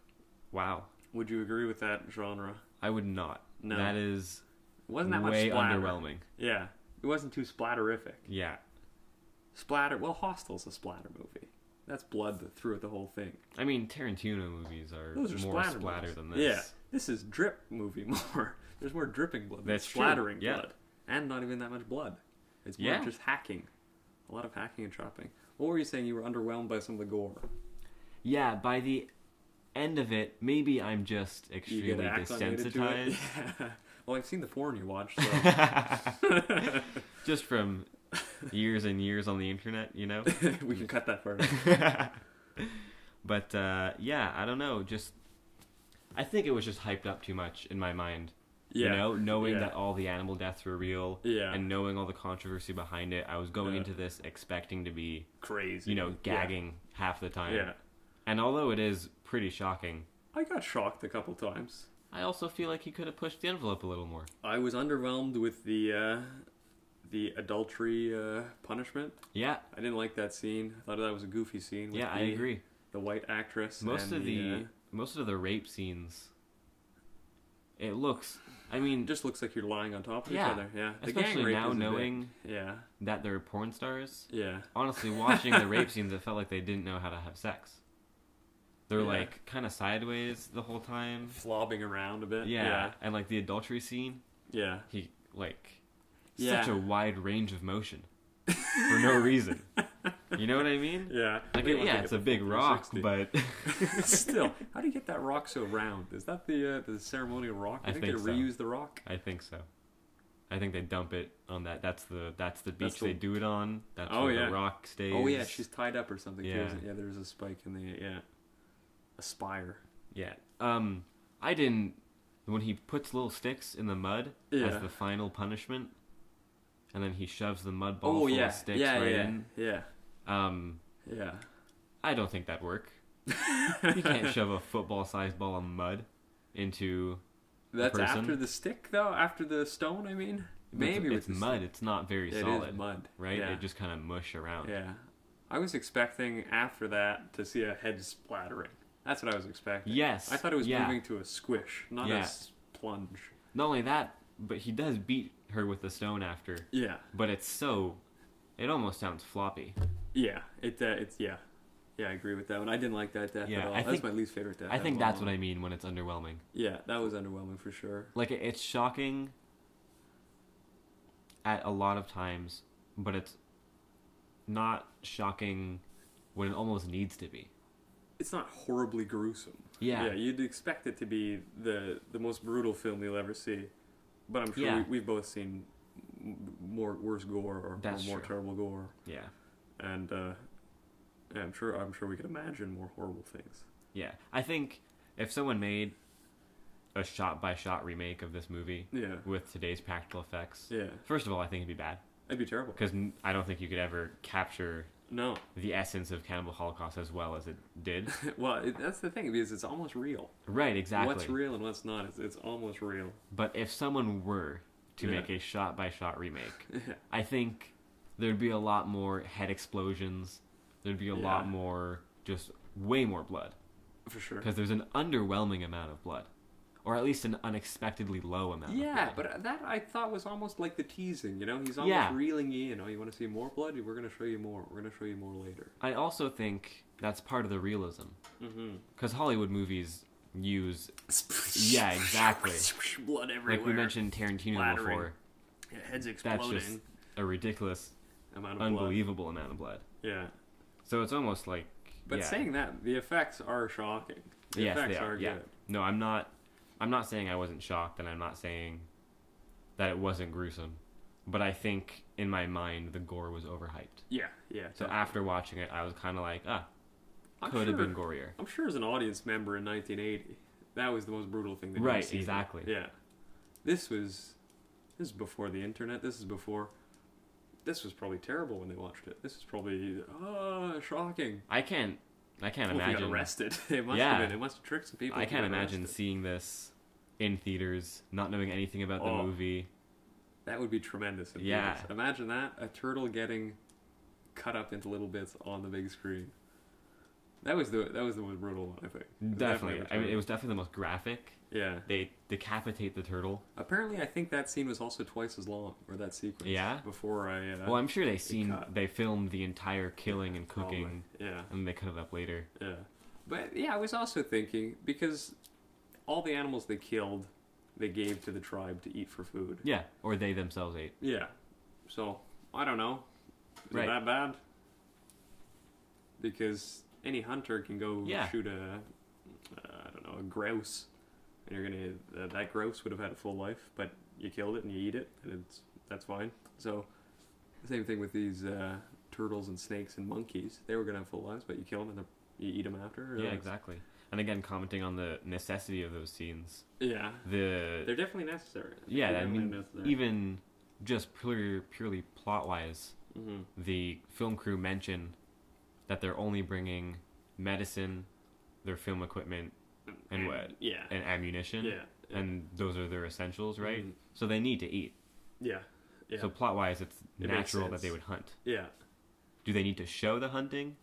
Speaker 1: Wow,
Speaker 2: Would you agree with that genre?
Speaker 1: I would not.
Speaker 2: No.
Speaker 1: That is
Speaker 2: Wasn't that
Speaker 1: way
Speaker 2: much splatter?
Speaker 1: underwhelming.
Speaker 2: Yeah, it wasn't too splatterific.
Speaker 1: Yeah,
Speaker 2: Splatter. Well, Hostel's a splatter movie. That's blood that throughout the whole thing.
Speaker 1: I mean Tarantino movies are,
Speaker 2: Those are
Speaker 1: more
Speaker 2: splatter,
Speaker 1: splatter than this.
Speaker 2: Yeah, this is drip movie more. There's more dripping blood. than
Speaker 1: That's true,
Speaker 2: splattering
Speaker 1: yeah.
Speaker 2: blood, and not even that much blood. It's more
Speaker 1: Yeah.
Speaker 2: just hacking. A lot of hacking and chopping. What were you saying? You were underwhelmed by some of the gore.
Speaker 1: Yeah, by the end of it, maybe I'm just extremely
Speaker 2: get acclimated to it.
Speaker 1: desensitized.
Speaker 2: Yeah. Well, I've seen the porn you watch, so
Speaker 1: just from years and years on the internet, you know.
Speaker 2: we can cut that part.
Speaker 1: but uh, yeah, I don't know. Just I think it was just hyped up too much in my mind.
Speaker 2: Yeah.
Speaker 1: You know, knowing
Speaker 2: Yeah.
Speaker 1: that all the animal deaths were real,
Speaker 2: Yeah.
Speaker 1: and knowing all the controversy behind it, I was going
Speaker 2: Yeah.
Speaker 1: into this expecting to be,
Speaker 2: Crazy.
Speaker 1: you know, gagging half the time.
Speaker 2: Yeah.
Speaker 1: And although it is pretty shocking,
Speaker 2: I got shocked a couple times.
Speaker 1: I also feel like he could have pushed the envelope a little more.
Speaker 2: I was underwhelmed with the uh, the adultery uh, punishment.
Speaker 1: Yeah,
Speaker 2: I didn't like that scene. I thought that was a goofy scene. With
Speaker 1: yeah, I
Speaker 2: the-
Speaker 1: agree.
Speaker 2: The white actress.
Speaker 1: Most of the
Speaker 2: uh,
Speaker 1: most of the rape scenes, it looks. I mean,
Speaker 2: it just looks like you're lying on top of
Speaker 1: Yeah.
Speaker 2: each other. Yeah. The gang
Speaker 1: especially
Speaker 2: rape
Speaker 1: now
Speaker 2: is a bit-
Speaker 1: knowing
Speaker 2: Yeah.
Speaker 1: that they're porn stars.
Speaker 2: Yeah.
Speaker 1: Honestly, watching the rape scenes, it felt like they didn't know how to have sex. They're
Speaker 2: Yeah.
Speaker 1: like kind of sideways the whole time.
Speaker 2: Flobbing around a bit.
Speaker 1: Yeah. and like the adultery scene,
Speaker 2: Yeah.
Speaker 1: he like
Speaker 2: Yeah.
Speaker 1: such a wide range of motion for no reason. You know what I mean?
Speaker 2: Yeah.
Speaker 1: Like,
Speaker 2: They want
Speaker 1: yeah, it's a big rock, but
Speaker 2: Still, how do you get that rock so round? Is that the uh, the ceremonial rock?
Speaker 1: I
Speaker 2: think,
Speaker 1: think
Speaker 2: they
Speaker 1: so.
Speaker 2: reuse the rock.
Speaker 1: I think so. I think they dump it on that. That's the that's the beach
Speaker 2: That's the-
Speaker 1: they do it on. That's
Speaker 2: Oh,
Speaker 1: where
Speaker 2: yeah.
Speaker 1: the rock stays.
Speaker 2: Oh yeah, she's tied up or something. too,
Speaker 1: Yeah.
Speaker 2: isn't it? Yeah, there's a spike in the yeah, a spire.
Speaker 1: yeah. Um, I didn't when he puts little sticks in the mud
Speaker 2: Yeah.
Speaker 1: as the final punishment, and then he shoves the mud ball
Speaker 2: Oh
Speaker 1: full
Speaker 2: yeah,
Speaker 1: of sticks
Speaker 2: yeah,
Speaker 1: right
Speaker 2: yeah,
Speaker 1: in.
Speaker 2: yeah,
Speaker 1: Um,
Speaker 2: yeah.
Speaker 1: I don't think that'd work. you can't shove a football-sized ball of mud into
Speaker 2: That's after the stick, though. After the stone, I mean. Maybe
Speaker 1: it's, it's mud. It's not very
Speaker 2: It is
Speaker 1: solid,
Speaker 2: mud,
Speaker 1: right?
Speaker 2: Yeah.
Speaker 1: It just kind of mush around.
Speaker 2: yeah. I was expecting after that to see a head splattering. That's what I was expecting.
Speaker 1: Yes.
Speaker 2: I thought it was
Speaker 1: yeah.
Speaker 2: moving to a squish, not a
Speaker 1: Yeah.
Speaker 2: s- plunge.
Speaker 1: Not only that, but he does beat her with the stone after.
Speaker 2: Yeah,
Speaker 1: But it's so, it almost sounds floppy.
Speaker 2: yeah. It uh, it's yeah, yeah. I agree with that one. I didn't like that death
Speaker 1: Yeah,
Speaker 2: at all.
Speaker 1: I
Speaker 2: that's
Speaker 1: think-
Speaker 2: my least favorite death.
Speaker 1: I think that's what I mean when it's underwhelming.
Speaker 2: Yeah, that was underwhelming for sure.
Speaker 1: Like it- it's shocking at a lot of times, but it's not shocking when it almost needs to be.
Speaker 2: It's not horribly gruesome.
Speaker 1: Yeah.
Speaker 2: Yeah, you'd expect it to be the the most brutal film you'll ever see, but I'm sure
Speaker 1: Yeah.
Speaker 2: we, we've both seen more worse gore or, or more
Speaker 1: true.
Speaker 2: terrible gore,
Speaker 1: Yeah.
Speaker 2: and uh, yeah, I'm sure I'm sure we could imagine more horrible things.
Speaker 1: Yeah. I think if someone made a shot by shot remake of this movie
Speaker 2: Yeah,
Speaker 1: with today's practical effects,
Speaker 2: yeah,
Speaker 1: first of all, I think it'd be bad
Speaker 2: It'd be terrible.
Speaker 1: because I don't think you could ever capture
Speaker 2: No,
Speaker 1: the essence of Cannibal Holocaust as well as it did.
Speaker 2: well, it, that's the thing because it's almost real.
Speaker 1: right, exactly.
Speaker 2: What's real and what's not, it's, it's almost real.
Speaker 1: But if someone were to
Speaker 2: Yeah.
Speaker 1: make a shot by shot remake, I think there'd be a lot more head explosions. There'd be a lot more, just way more blood.
Speaker 2: for sure.
Speaker 1: Because there's an underwhelming amount of blood. Or at least an unexpectedly low amount
Speaker 2: Yeah,
Speaker 1: of blood.
Speaker 2: but that I thought was almost like the teasing. You know, he's almost
Speaker 1: Yeah.
Speaker 2: reeling you in. Oh, you want to see more blood? We're going to show you more. We're going to show you more later.
Speaker 1: I also think that's part of the realism.
Speaker 2: Mm-hmm.
Speaker 1: Because Hollywood movies use. Yeah, exactly.
Speaker 2: Blood everywhere.
Speaker 1: Like we mentioned Tarantino before.
Speaker 2: Yeah, heads exploding.
Speaker 1: That's just a ridiculous,
Speaker 2: amount of blood.
Speaker 1: unbelievable amount of blood.
Speaker 2: Yeah,
Speaker 1: So it's almost like.
Speaker 2: but
Speaker 1: yeah.
Speaker 2: saying that, the effects are shocking. The
Speaker 1: yes,
Speaker 2: effects
Speaker 1: they are. yeah.
Speaker 2: good.
Speaker 1: No, I'm not. I'm not saying I wasn't shocked, and I'm not saying that it wasn't gruesome. But I think in my mind the gore was overhyped.
Speaker 2: Yeah, yeah.
Speaker 1: So
Speaker 2: definitely.
Speaker 1: after watching it, I was kind of like, ah, could have been gorier.
Speaker 2: I'm sure as an audience member in 1980, that was the most brutal thing that
Speaker 1: Right, exactly.
Speaker 2: Yeah, this was this is before the internet. This is before. This was probably terrible when they watched it. This is probably ah shocking.
Speaker 1: I can't. I can't
Speaker 2: Well, if got
Speaker 1: imagine.
Speaker 2: arrested. It must
Speaker 1: Yeah.
Speaker 2: have been. It must have tricked some people.
Speaker 1: I can't imagine
Speaker 2: arrested.
Speaker 1: seeing this in theaters, not knowing anything about the
Speaker 2: Oh.
Speaker 1: movie.
Speaker 2: That would be tremendous. in
Speaker 1: Yeah.
Speaker 2: theaters. Imagine that a turtle getting cut up into little bits on the big screen. That was the that was the most brutal one. I think. It was
Speaker 1: Definitely. I mean, it was definitely the most graphic.
Speaker 2: Yeah.
Speaker 1: They decapitate the turtle.
Speaker 2: Apparently, I think that scene was also twice as long, or that sequence.
Speaker 1: Yeah?
Speaker 2: Before I. Uh,
Speaker 1: well, I'm sure they seen
Speaker 2: cut.
Speaker 1: they filmed the entire killing and
Speaker 2: probably.
Speaker 1: cooking,
Speaker 2: Yeah.
Speaker 1: and they cut it up later.
Speaker 2: Yeah. But yeah, I was also thinking because all the animals they killed, they gave to the tribe to eat for food.
Speaker 1: Yeah, or they themselves ate.
Speaker 2: Yeah. So I don't know. Is
Speaker 1: Right.
Speaker 2: it that bad? Because any hunter can go
Speaker 1: Yeah.
Speaker 2: shoot a, uh, I don't know, a grouse, and you're gonna uh, that grouse would have had a full life, but you killed it and you eat it, and it's that's fine. So same thing with these uh, turtles and snakes and monkeys. They were gonna have full lives, but you kill them and you eat them after.
Speaker 1: Yeah, exactly. And again, commenting on the necessity of those scenes.
Speaker 2: Yeah,
Speaker 1: The
Speaker 2: they're definitely necessary.
Speaker 1: yeah,
Speaker 2: They're
Speaker 1: I mean,
Speaker 2: necessary.
Speaker 1: even just purely purely plot wise,
Speaker 2: Mhm.
Speaker 1: the film crew mention that they're only bringing medicine, their film equipment, and what
Speaker 2: Yeah,
Speaker 1: and ammunition,
Speaker 2: yeah,
Speaker 1: and those are their essentials, right?
Speaker 2: Mhm.
Speaker 1: So they need to eat.
Speaker 2: yeah, yeah,
Speaker 1: So plot wise, it's
Speaker 2: It
Speaker 1: natural that they would hunt.
Speaker 2: yeah.
Speaker 1: Do they need to show the hunting?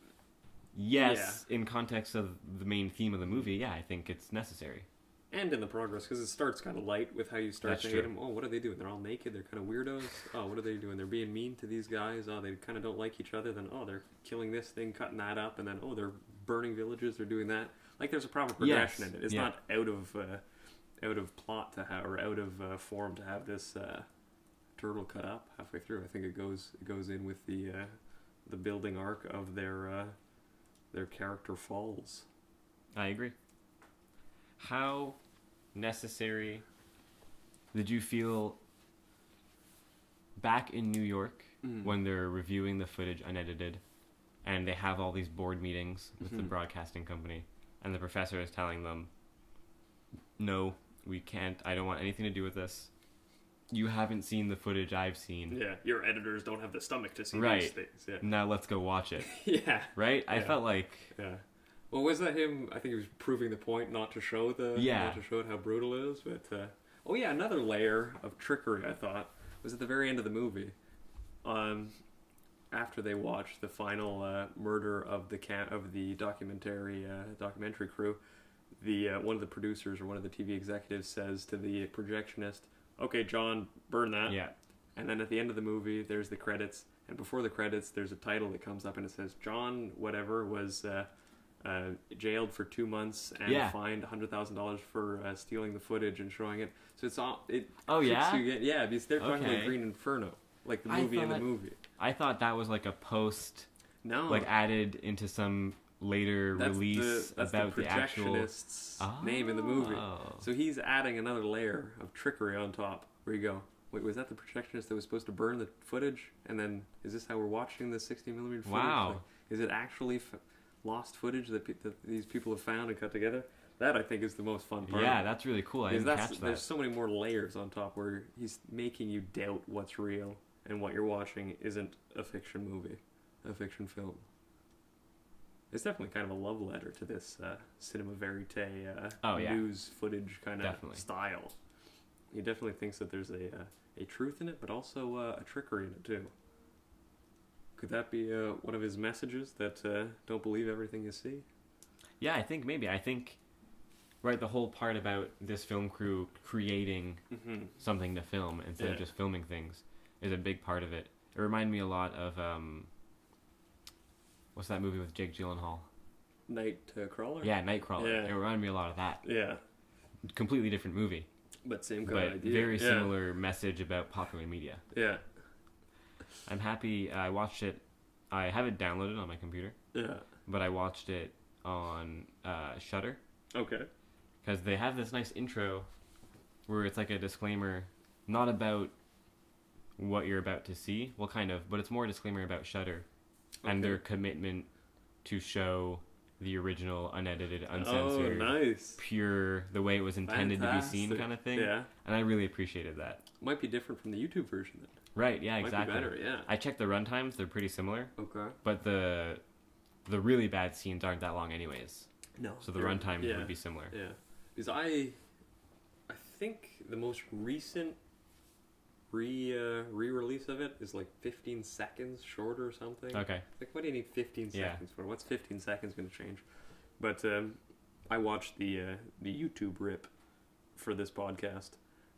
Speaker 1: Yes, in context of the main theme of the movie, yeah, I think it's necessary.
Speaker 2: And in the progress, because it starts kind of light with how you start
Speaker 1: That's
Speaker 2: to hate
Speaker 1: true.
Speaker 2: them. Oh, what are they doing? They're all naked. They're kind of weirdos. Oh, what are they doing? They're being mean to these guys. Oh, they kind of don't like each other. Then, oh, they're killing this thing, cutting that up, and then, oh, they're burning villages. They're doing that. Like, there's a proper progression
Speaker 1: Yes,
Speaker 2: in it. It's
Speaker 1: yeah.
Speaker 2: not out of uh, out of plot to have or out of uh, form to have this uh, turtle cut up halfway through. I think it goes it goes in with the uh, the building arc of their uh, their character falls.
Speaker 1: I agree. How necessary did you feel back in New York
Speaker 2: Mm.
Speaker 1: when they're reviewing the footage unedited and they have all these board meetings with the
Speaker 2: Mhm.
Speaker 1: broadcasting company and the professor is telling them no we can't i don't want anything to do with this you haven't seen the footage i've seen
Speaker 2: Yeah, your editors don't have the stomach to see
Speaker 1: Right.
Speaker 2: these things. Yeah.
Speaker 1: now let's go watch it
Speaker 2: Yeah.
Speaker 1: right i
Speaker 2: Yeah.
Speaker 1: felt like
Speaker 2: Yeah. Well, was that him? I think he was proving the point not to show the
Speaker 1: Yeah.
Speaker 2: not to show it how brutal it is. But uh, oh yeah, another layer of trickery I thought was at the very end of the movie. Um, after they watched the final uh, murder of the can- of the documentary uh, documentary crew, the uh, one of the producers or one of the TV executives says to the projectionist, "Okay, John, burn that."
Speaker 1: Yeah.
Speaker 2: And then at the end of the movie, there's the credits, and before the credits, there's a title that comes up and it says John whatever was uh, uh, jailed for two months and
Speaker 1: Yeah.
Speaker 2: fined hundred thousand dollars for uh, stealing the footage and showing it. So it's all it.
Speaker 1: Oh, yeah?
Speaker 2: you yeah, because they're talking about Green Inferno, like the movie in the movie.
Speaker 1: I thought that was like a post,
Speaker 2: No,
Speaker 1: like added into some later
Speaker 2: that's
Speaker 1: release
Speaker 2: the, that's
Speaker 1: about
Speaker 2: the
Speaker 1: the, actual
Speaker 2: projectionist's name in the movie.
Speaker 1: Oh.
Speaker 2: So he's adding another layer of trickery on top. Where you go? Wait, was that the projectionist that was supposed to burn the footage? And then is this how we're watching the 60 millimeter footage?
Speaker 1: Wow.
Speaker 2: Like, is it actually f- lost footage that, pe- that these people have found and cut together? That I think is the most fun part.
Speaker 1: Yeah, that's really cool. I didn't
Speaker 2: that's,
Speaker 1: catch
Speaker 2: there's so many more layers on top where he's making you doubt what's real and what you're watching isn't a fiction movie, a fiction film. It's definitely kind of a love letter to this uh, cinema verite uh,
Speaker 1: Oh, yeah.
Speaker 2: news footage kind of style. He definitely thinks that there's a uh, a truth in it, but also uh, a trickery in it too. Could that be uh, one of his messages that uh, don't believe everything you see?
Speaker 1: Yeah, I think maybe. I think, right, the whole part about this film crew creating
Speaker 2: Mm-hmm.
Speaker 1: something to film instead
Speaker 2: Yeah.
Speaker 1: of just filming things is a big part of it. It reminded me a lot of um, what's that movie with Jake Gyllenhaal?
Speaker 2: Night uh, crawler.
Speaker 1: Yeah, Nightcrawler.
Speaker 2: Yeah.
Speaker 1: It reminded me a lot of that.
Speaker 2: Yeah,
Speaker 1: Completely different movie,
Speaker 2: but same kind
Speaker 1: but
Speaker 2: of idea.
Speaker 1: very
Speaker 2: yeah.
Speaker 1: similar message about popular media.
Speaker 2: Yeah,
Speaker 1: I'm happy. I watched it. I have it downloaded on my computer,
Speaker 2: yeah.
Speaker 1: but I watched it on uh, Shudder
Speaker 2: Okay.
Speaker 1: because they have this nice intro where it's like a disclaimer, not about what you're about to see. Well, kind of, but it's more a disclaimer about Shudder and their commitment to show the original, unedited,
Speaker 2: Oh,
Speaker 1: uncensored,
Speaker 2: nice.
Speaker 1: pure, the way it was intended to be seen, kind of thing.
Speaker 2: Yeah,
Speaker 1: And I really appreciated that.
Speaker 2: might be different from the YouTube version then.
Speaker 1: Right? Yeah,
Speaker 2: Might
Speaker 1: exactly.
Speaker 2: be better. Yeah.
Speaker 1: I checked the runtimes; they're pretty similar,
Speaker 2: Okay.
Speaker 1: but the the really bad scenes aren't that long, anyways.
Speaker 2: No.
Speaker 1: So the runtime
Speaker 2: yeah.
Speaker 1: would be similar.
Speaker 2: Yeah, because I, I think the most recent re uh, re release of it is like 15 seconds short or something.
Speaker 1: Okay.
Speaker 2: Like, what do you need 15
Speaker 1: Yeah.
Speaker 2: seconds for? What's 15 seconds going to change? But um, I watched the uh, the YouTube rip for this podcast,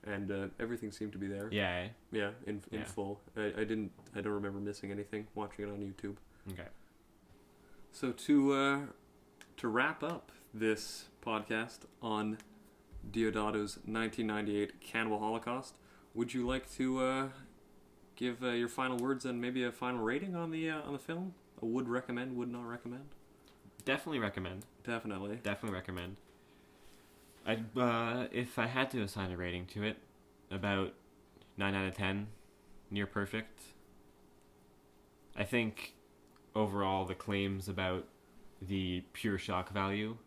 Speaker 2: and uh, everything seemed to be there.
Speaker 1: Yeah. eh?
Speaker 2: Yeah, in in
Speaker 1: Yeah.
Speaker 2: full. I, I didn't. I don't remember missing anything watching it on YouTube.
Speaker 1: Okay.
Speaker 2: So to uh, to wrap up this podcast on Deodato's 1998 Cannibal Holocaust, would you like to uh, give uh, your final words and maybe a final rating on the uh, on the film? A would recommend, would not recommend?
Speaker 1: Definitely recommend.
Speaker 2: Definitely.
Speaker 1: Definitely recommend. I uh, if I had to assign a rating to it, about nine out of ten, near perfect. I think overall the claims about the pure shock value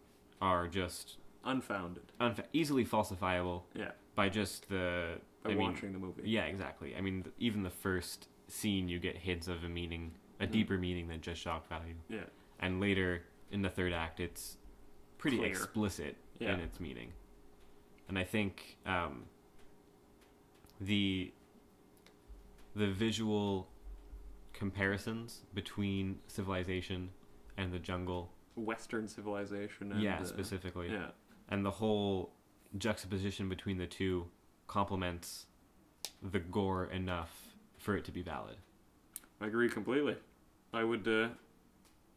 Speaker 1: are just
Speaker 2: Unfounded.
Speaker 1: easily falsifiable
Speaker 2: Yeah.
Speaker 1: by just the
Speaker 2: By
Speaker 1: I mean,
Speaker 2: watching the movie.
Speaker 1: Yeah, exactly. I mean, th- even the first scene, you get hints of a meaning, a
Speaker 2: Mm.
Speaker 1: deeper meaning than just shock value.
Speaker 2: Yeah.
Speaker 1: And later in the third act, it's pretty
Speaker 2: Clear.
Speaker 1: explicit
Speaker 2: Yeah.
Speaker 1: in its meaning. And I think um, the the visual comparisons between civilization and the jungle,
Speaker 2: Western civilization. And,
Speaker 1: yeah,
Speaker 2: uh,
Speaker 1: specifically,
Speaker 2: Yeah.
Speaker 1: and the whole juxtaposition between the two complements the gore enough for it to be valid.
Speaker 2: I agree completely. I would uh,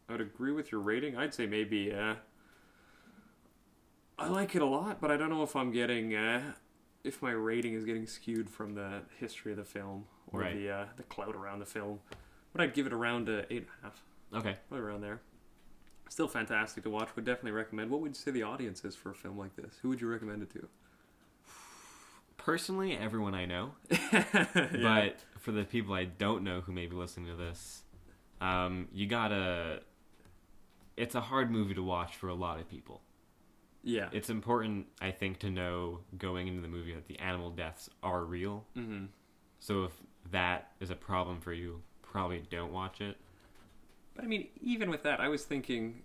Speaker 2: I would agree with your rating. I'd say maybe uh, I like it a lot, but I don't know if I'm getting uh, if my rating is getting skewed from the history of the film or
Speaker 1: Right.
Speaker 2: the uh, the clout around the film. But I'd give it around uh, eight and a half,
Speaker 1: Okay.
Speaker 2: probably around there. Still fantastic to watch. Would definitely recommend. What would you say the audience is for a film like this? Who would you recommend it to?
Speaker 1: Personally, everyone I know,
Speaker 2: Yeah.
Speaker 1: but for the people I don't know who may be listening to this, um, you gotta. It's a hard movie to watch for a lot of people.
Speaker 2: yeah,
Speaker 1: It's important, I think, to know going into the movie that the animal deaths are real.
Speaker 2: mm-hmm.
Speaker 1: So if that is a problem for you, probably don't watch it.
Speaker 2: But I mean, even with that, I was thinking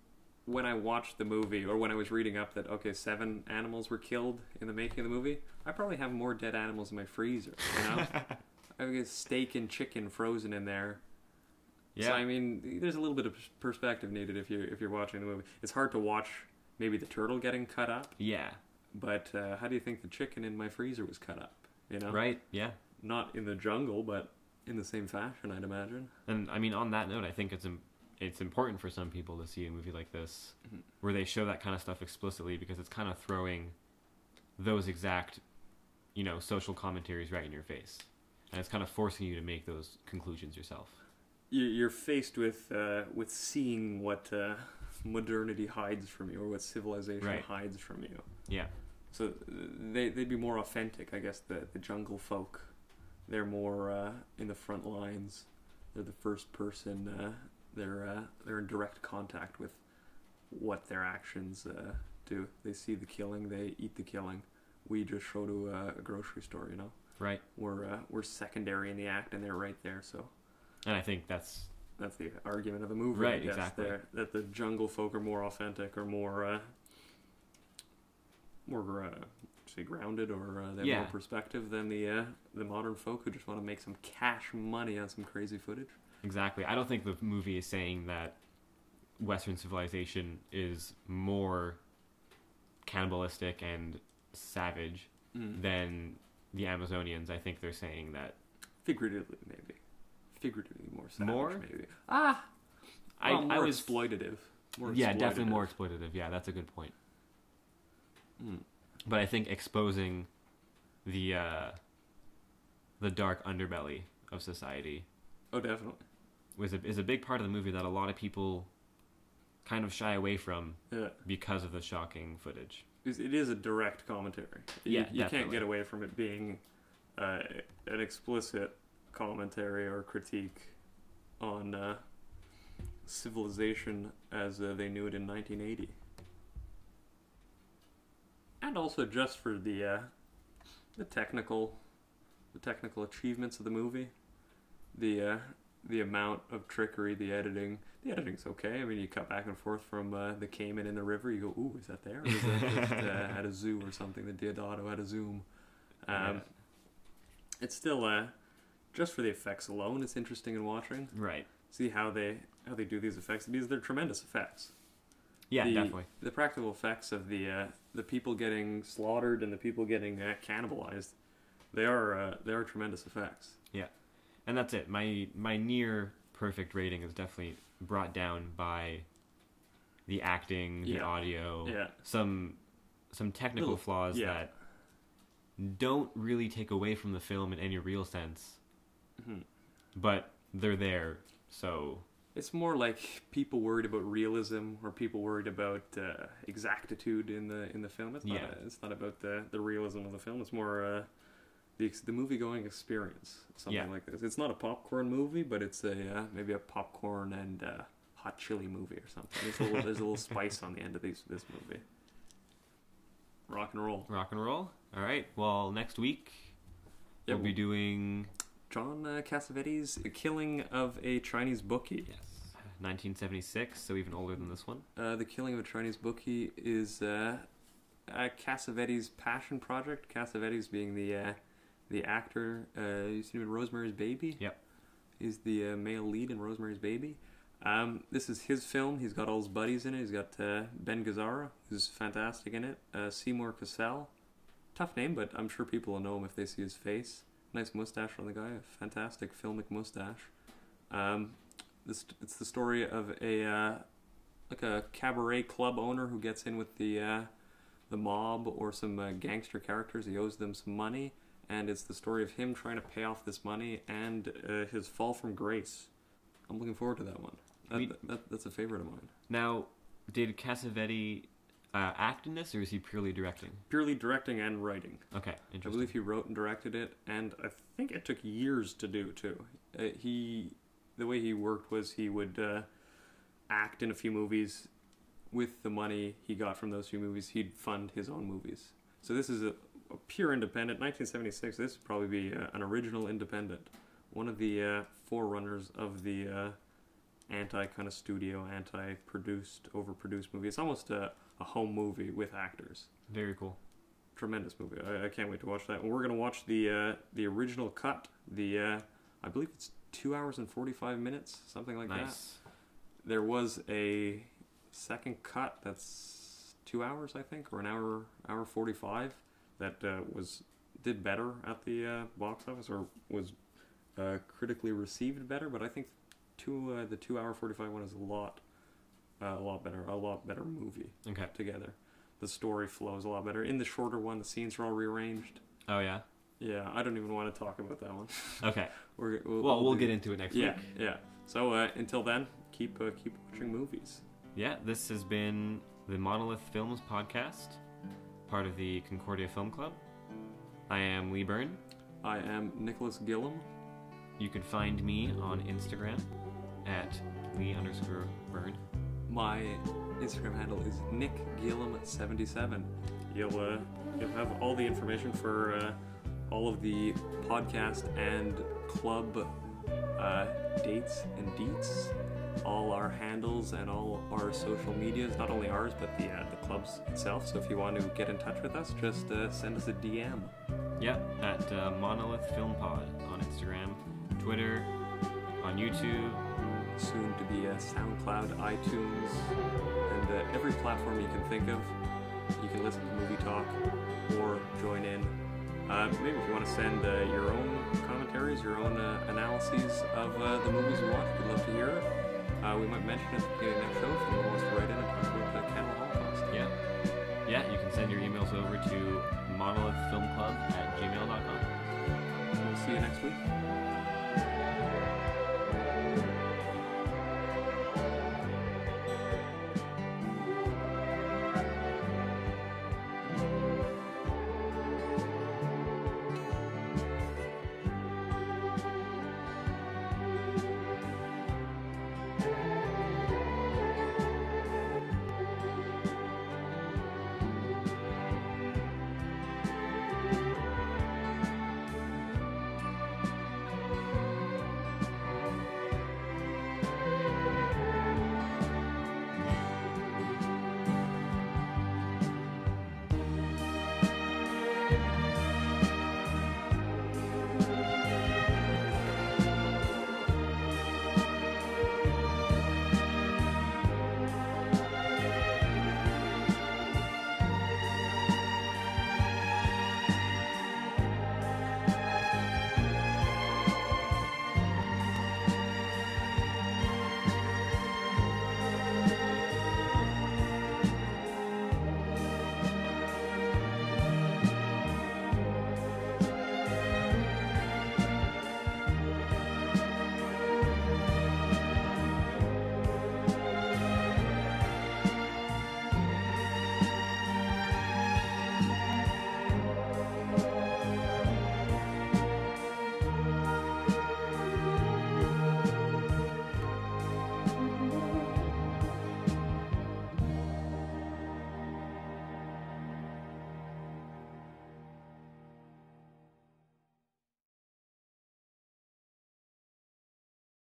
Speaker 2: when I watched the movie or when I was reading up that okay, seven animals were killed in the making of the movie. I probably have more dead animals in my freezer. You know, I've got steak and chicken frozen in there.
Speaker 1: Yeah.
Speaker 2: So I mean, there's a little bit of perspective needed if you if you're watching the movie. It's hard to watch maybe the turtle getting cut up,
Speaker 1: yeah.
Speaker 2: but uh, how do you think the chicken in my freezer was cut up? You know,
Speaker 1: Right. Yeah.
Speaker 2: not in the jungle, but in the same fashion, I'd imagine.
Speaker 1: And I mean, on that note, I think it's im- it's important for some people to see a movie like this
Speaker 2: Mhm.
Speaker 1: where they show that kind of stuff explicitly because it's kind of throwing those exact, you know, social commentaries right in your face, and it's kind of forcing you to make those conclusions yourself.
Speaker 2: You- You're faced with uh, with seeing what uh, modernity hides from you, or what civilization
Speaker 1: Right.
Speaker 2: hides from you.
Speaker 1: Yeah.
Speaker 2: So uh, they they'd be more authentic, I guess. The the jungle folk, they're more uh, in the front lines. They're the first person. They're uh, they're in direct contact with what their actions uh, do. They see the killing, they eat the killing. We just show to uh, a grocery store, you know.
Speaker 1: Right.
Speaker 2: We're uh, we're secondary in the act, and they're right there. So
Speaker 1: And I think that's
Speaker 2: that's the argument of the movie,
Speaker 1: Right,
Speaker 2: guess,
Speaker 1: exactly.
Speaker 2: there, that the jungle folk are more authentic or more, uh, more uh, say grounded or uh, they have
Speaker 1: Yeah.
Speaker 2: more perspective than the uh, the modern folk who just want to make some cash money on some crazy footage.
Speaker 1: Exactly. I don't think the movie is saying that Western civilization is more cannibalistic and savage
Speaker 2: Mm.
Speaker 1: than the Amazonians. I think they're saying that
Speaker 2: Figuratively, maybe. Figuratively more savage,
Speaker 1: More?
Speaker 2: maybe. Ah,
Speaker 1: I,
Speaker 2: well,
Speaker 1: I was
Speaker 2: exploitative. More
Speaker 1: yeah, definitely more exploitative. Yeah, that's a good point.
Speaker 2: Mm.
Speaker 1: But I think exposing the uh, the dark underbelly of society
Speaker 2: Oh, definitely.
Speaker 1: Was a, is a big part of the movie that a lot of people kind of shy away from
Speaker 2: Yeah.
Speaker 1: because of the shocking footage.
Speaker 2: It's- a direct commentary. You-
Speaker 1: Yeah,
Speaker 2: you, can't get away from it being uh, an explicit commentary or critique on uh, civilization as uh, they knew it in 1980, and also just for the uh, the technical the technical achievements of the movie, the uh, the amount of trickery, the editing. The editing's okay. I mean, you cut back and forth from uh, the caiman in the river. You go, "Ooh, is that there? Or is that just uh, at a zoo or something?" The Deodato at a zoom. Um,
Speaker 1: Yeah.
Speaker 2: It's still uh, just for the effects alone. It's interesting in watching.
Speaker 1: Right.
Speaker 2: See how they how they do these effects because they're tremendous effects.
Speaker 1: Yeah,
Speaker 2: the,
Speaker 1: definitely.
Speaker 2: The practical effects of the uh, the people getting slaughtered and the people getting uh, cannibalized, they are uh, they are tremendous effects.
Speaker 1: And that's it. My my near perfect rating is definitely brought down by the acting, the
Speaker 2: Yeah.
Speaker 1: audio,
Speaker 2: Yeah.
Speaker 1: some some technical
Speaker 2: Little-
Speaker 1: flaws
Speaker 2: yeah.
Speaker 1: that don't really take away from the film in any real sense,
Speaker 2: Mhm.
Speaker 1: but they're there. So
Speaker 2: It's more like people worried about realism or people worried about uh, exactitude in the in the film. It's not.
Speaker 1: Yeah.
Speaker 2: it's not about the, the realism of the film. It's more uh, the the movie going experience. Something
Speaker 1: Yeah.
Speaker 2: like this. It's not a popcorn movie, but it's a uh, maybe a popcorn and uh, hot chili movie or something. There's a little, there's a little spice on the end of these this movie. Rock and roll.
Speaker 1: rock and roll. All right. Well, next week
Speaker 2: Yeah,
Speaker 1: we'll be doing
Speaker 2: John uh, Cassavetes' The Killing of a Chinese Bookie.
Speaker 1: yes, 1976. So even older than this one.
Speaker 2: Uh, the Killing of a Chinese Bookie is uh, uh, Cassavetes' passion project. Cassavetes being the uh, the actor. Uh, you seen him in Rosemary's Baby?
Speaker 1: Yep.
Speaker 2: He's the uh, male lead in Rosemary's Baby. Um, this is his film. He's got all his buddies in it. He's got uh, Ben Gazzara, who's fantastic in it. Uh, Seymour Cassel. Tough name, but I'm sure people will know him if they see his face. Nice mustache on the guy. A fantastic filmic mustache. Um, this it's the story of a uh, like a cabaret club owner who gets in with the uh, the mob or some uh, gangster characters. He owes them some money, and it's the story of him trying to pay off this money and uh, his fall from grace. I'm looking forward to that one. That,
Speaker 1: We-
Speaker 2: that, that's a favorite of mine.
Speaker 1: Now, did Cassavetes uh, act in this, or is he purely directing?
Speaker 2: Purely directing and writing.
Speaker 1: Okay, interesting.
Speaker 2: I believe he wrote and directed it, and I think it took years to do too. Uh, he, the way he worked was he would uh, act in a few movies with the money he got from those few movies. He'd fund his own movies. So this is a, a pure independent. 1976. This would probably be uh, an original independent, one of the uh, forerunners of the uh, anti kind of studio, anti-produced, overproduced movie. It's almost a, a home movie with actors.
Speaker 1: Very cool.
Speaker 2: tremendous movie. I, I can't wait to watch that. We're gonna watch the uh, the original cut. The uh, I believe it's two hours and forty five minutes, something like that. There was a second cut that's two hours, I think, or an hour hour forty five that uh, was did better at the uh, box office or was uh, critically received better. But I think two uh, the two hour forty five one is a lot uh, a lot better, a lot better movie
Speaker 1: Okay.
Speaker 2: together. The story flows a lot better. In the shorter one, the scenes are all rearranged.
Speaker 1: Oh yeah.
Speaker 2: Yeah, I don't even want to talk about that one.
Speaker 1: Okay.
Speaker 2: We're, we'll,
Speaker 1: Well, we'll get into it next
Speaker 2: Yeah,
Speaker 1: week. yeah.
Speaker 2: Yeah. So uh, until then, keep uh, keep watching movies.
Speaker 1: Yeah, this has been the Monolith Films podcast, part of the Concordia Film Club. I am Lee Byrne.
Speaker 2: I am Nicholas Gillum.
Speaker 1: You can find me on Instagram at Lee underscore Byrne.
Speaker 2: My Instagram handle is Nick Gillum77. You'll uh, you'll have all the information for uh, all of the podcast and club uh, dates and deets, all our handles and all our social medias. Not only ours, but the uh, the club's itself. So if you want to get in touch with us, just uh, send us a DM.
Speaker 1: Yeah, at uh, Monolith Film Pod on Instagram, Twitter, on YouTube.
Speaker 2: soon to be uh, SoundCloud, iTunes, and uh, every platform you can think of. You can listen to Movie Talk or join in. Uh, maybe if you want to send uh, your own commentaries, your own uh, analyses of uh, the movies you watch, we'd love to hear it. Uh, we might mention it at the beginning of the next show if anyone wants to write in and talk about the Cannibal Holocaust.
Speaker 1: Yeah. Yeah, you can send your emails over to monolithfilmclub at gmail.com.
Speaker 2: We'll see you next week.